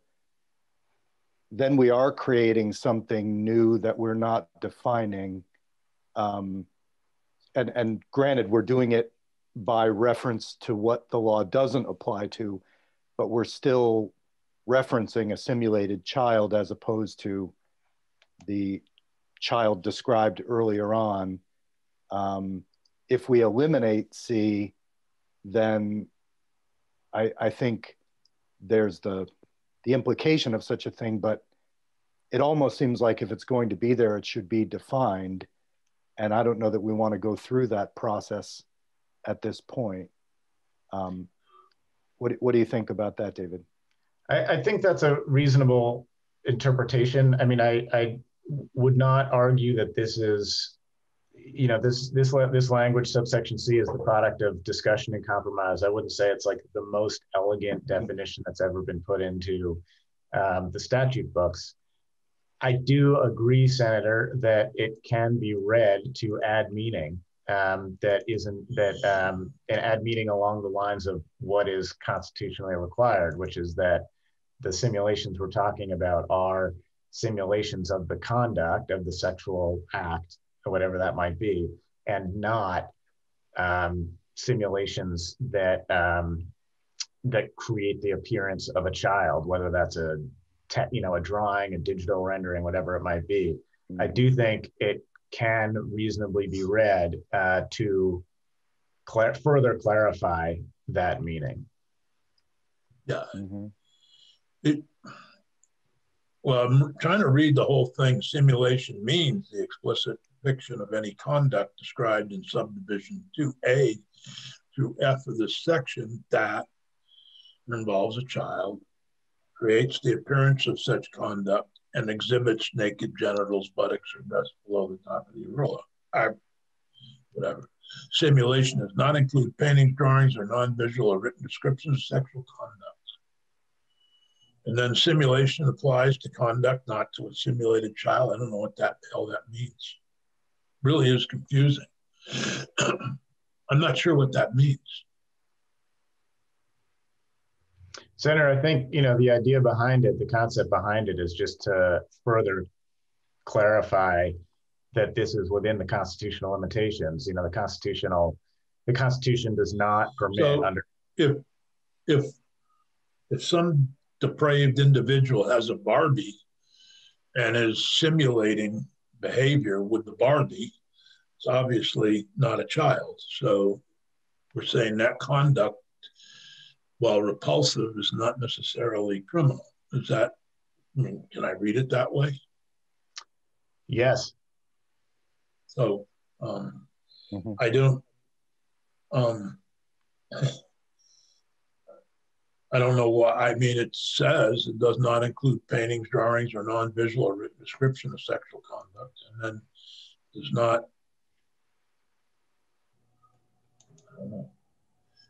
then we are creating something new that we're not defining. Um, and, and granted, we're doing it by reference to what the law doesn't apply to, but we're still referencing a simulated child as opposed to the child described earlier on. Um, if we eliminate C, then I, I think there's the the implication of such a thing, but it almost seems like if it's going to be there, it should be defined. And I don't know that we want to go through that process at this point. Um, what, what do you think about that, David? I, I think that's a reasonable interpretation. I mean, I, I would not argue that this is, you know, this this this language subsection C is the product of discussion and compromise. I wouldn't say it's like the most elegant definition that's ever been put into um, the statute books. I do agree, Senator, that it can be read to add meaning um, that isn't that um, and add meaning along the lines of what is constitutionally required, which is that the simulations we're talking about are simulations of the conduct of the sexual act or whatever that might be, and not um, simulations that um, that create the appearance of a child, whether that's a te- you know a drawing, a digital rendering, whatever it might be. I do think it can reasonably be read uh, to cl- further clarify that meaning. Yeah. Mm-hmm. It, well, I'm trying to read the whole thing. Simulation means the explicit depiction of any conduct described in subdivision 2A through F of this section that involves a child, creates the appearance of such conduct, and exhibits naked genitals, buttocks, or breasts below the top of the areola. Whatever. Simulation does not include paintings, drawings, or non-visual or written descriptions of sexual conduct. And then simulation applies to conduct, not to a simulated child. I don't know what that hell that means. Really is confusing. I'm not sure what that means. Senator, I think you know the idea behind it, the concept behind it, is just to further clarify that this is within the constitutional limitations. You know, the constitutional, the Constitution does not permit so under. If if if some depraved individual has a Barbie and is simulating behavior with the Barbie, it's obviously not a child. So we're saying that conduct, while repulsive, is not necessarily criminal. Is that, I mean, can I read it that way? Yes. So um, mm-hmm. I don't, um, I don't know what, I mean, it says it does not include paintings, drawings, or non-visual or written description of sexual conduct. And then does not,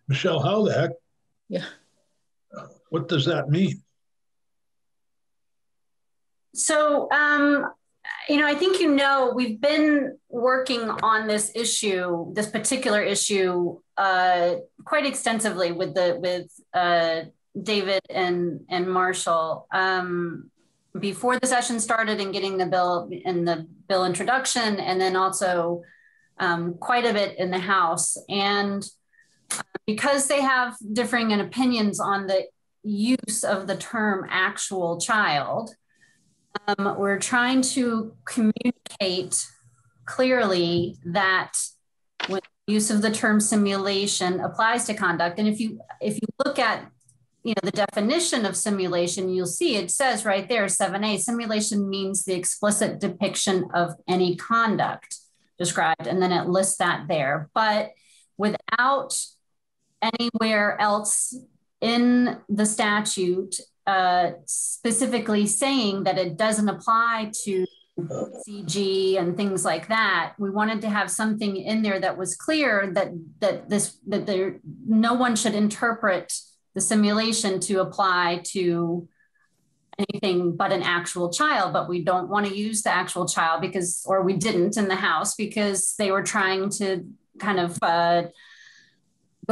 Michelle, how the heck? Yeah. What does that mean? So, um, you know, I think you know we've been working on this issue, this particular issue, uh, quite extensively with the with uh, David and and Marshall um, before the session started and getting the bill in the bill introduction, and then also um, quite a bit in the House. And because they have differing opinions on the use of the term actual child, um, we're trying to communicate clearly that when use of the term simulation applies to conduct and if you if you look at you know the definition of simulation you'll see it says right there 7a simulation means the explicit depiction of any conduct described and then it lists that there. But without anywhere else in the statute uh, specifically saying that it doesn't apply to CG and things like that. We wanted to have something in there that was clear that that this that there no one should interpret the simulation to apply to anything but an actual child but we don't want to use the actual child because or we didn't in the house because they were trying to kind of uh,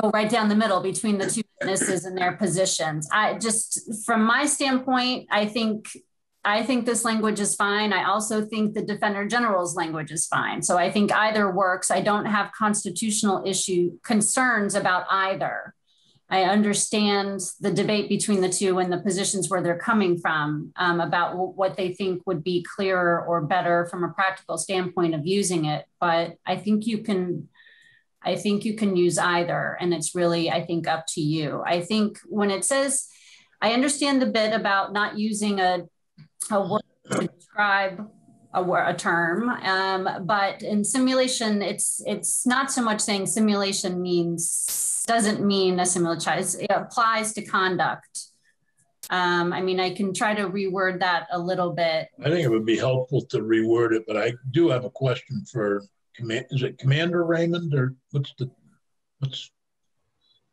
go right down the middle between the two witnesses and their positions. I just, from my standpoint, I think I think this language is fine. I also think the Defender General's language is fine. So I think either works. I don't have constitutional issue concerns about either. I understand the debate between the two and the positions where they're coming from um, about w- what they think would be clearer or better from a practical standpoint of using it. But I think you can I think you can use either. And it's really, I think, up to you. I think when it says, I understand the bit about not using a, a word to describe a, a term, um, but in simulation, it's it's not so much saying simulation means doesn't mean a simulation. It applies to conduct. Um, I mean, I can try to reword that a little bit. I think it would be helpful to reword it, but I do have a question for command, is it Commander Raymond or what's the, what's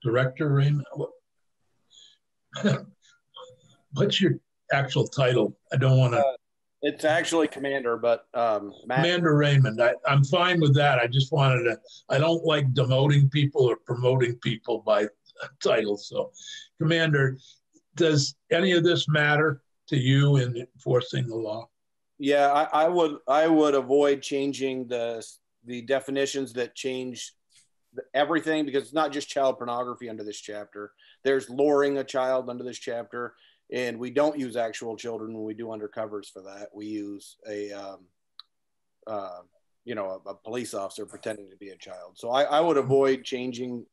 Director Raymond? What, what's your actual title? I don't want to. Uh, it's actually Commander, but um, Matt. Commander Raymond. I, I'm fine with that. I just wanted to. I don't like demoting people or promoting people by title. So, Commander, does any of this matter to you in enforcing the law? Yeah, I, I would. I would avoid changing the the definitions that change everything because it's not just child pornography under this chapter. There's luring a child under this chapter and we don't use actual children when we do undercovers for that. We use a, um, uh, you know, a, a, police officer pretending to be a child. So I, I, would avoid changing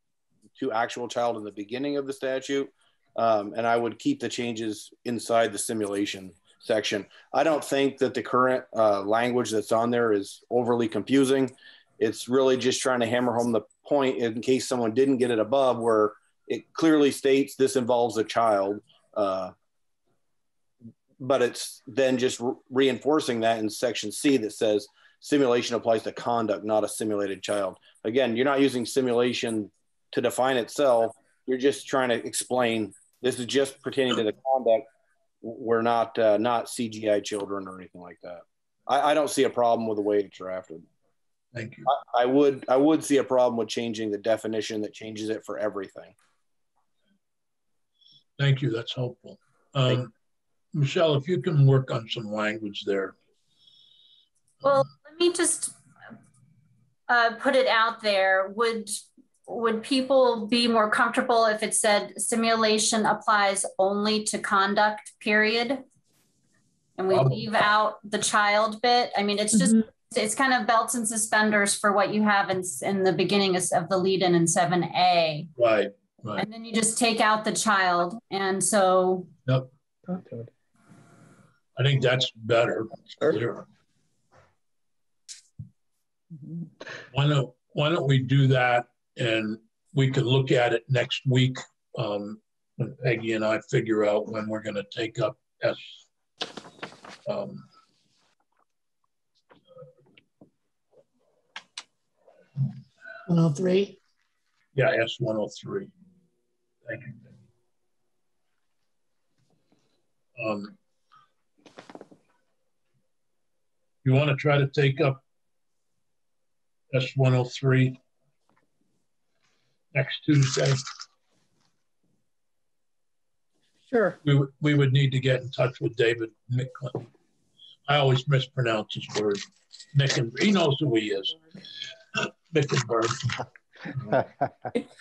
to actual child in the beginning of the statute, um, and I would keep the changes inside the simulation section. I don't think that the current uh, language that's on there is overly confusing. It's really just trying to hammer home the point in case someone didn't get it above, where it clearly states this involves a child. Uh, but it's then just re- reinforcing that in section C that says simulation applies to conduct, not a simulated child. Again, you're not using simulation to define itself. You're just trying to explain this is just pertaining to the conduct. We're not uh, not CGI children or anything like that. I, I, don't see a problem with the way it's drafted. Thank you. I, I would I would see a problem with changing the definition that changes it for everything. Thank you. That's helpful. Um, Michelle, if you can work on some language there. Well, let me just uh, put it out there. Would would people be more comfortable if it said simulation applies only to conduct period? And we leave out the child bit? I mean it's just mm-hmm. it's kind of belts and suspenders for what you have in, in the beginning of, of the lead in in 7a right right. And then you just take out the child and so yep. I think that's better. Sure. Why don't Why don't we do that, and we can look at it next week um, when Peggy and I figure out when we're going to take up S. Um, One hundred three. Yeah, S one hundred three. Thank you. Um, You want to try to take up S103 next Tuesday? Sure. We, would, we would need to get in touch with David Micklin. I always mispronounce his word. Mickenberg. He knows who he is. Mickenberg.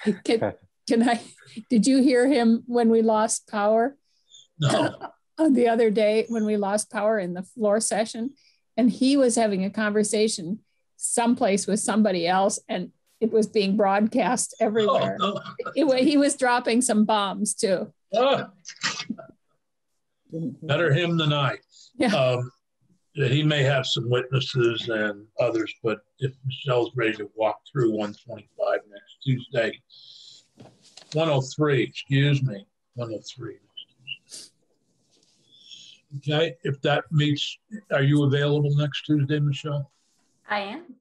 can, can I? Did you hear him when we lost power? No. the other day when we lost power in the floor session, and he was having a conversation someplace with somebody else and it was being broadcast everywhere oh, no. it, he was dropping some bombs too oh. better him than i yeah. Um, he may have some witnesses and others but if michelle's ready to walk through 125 next tuesday 103 excuse me 103 Okay, if that meets, are you available next Tuesday, Michelle? I am.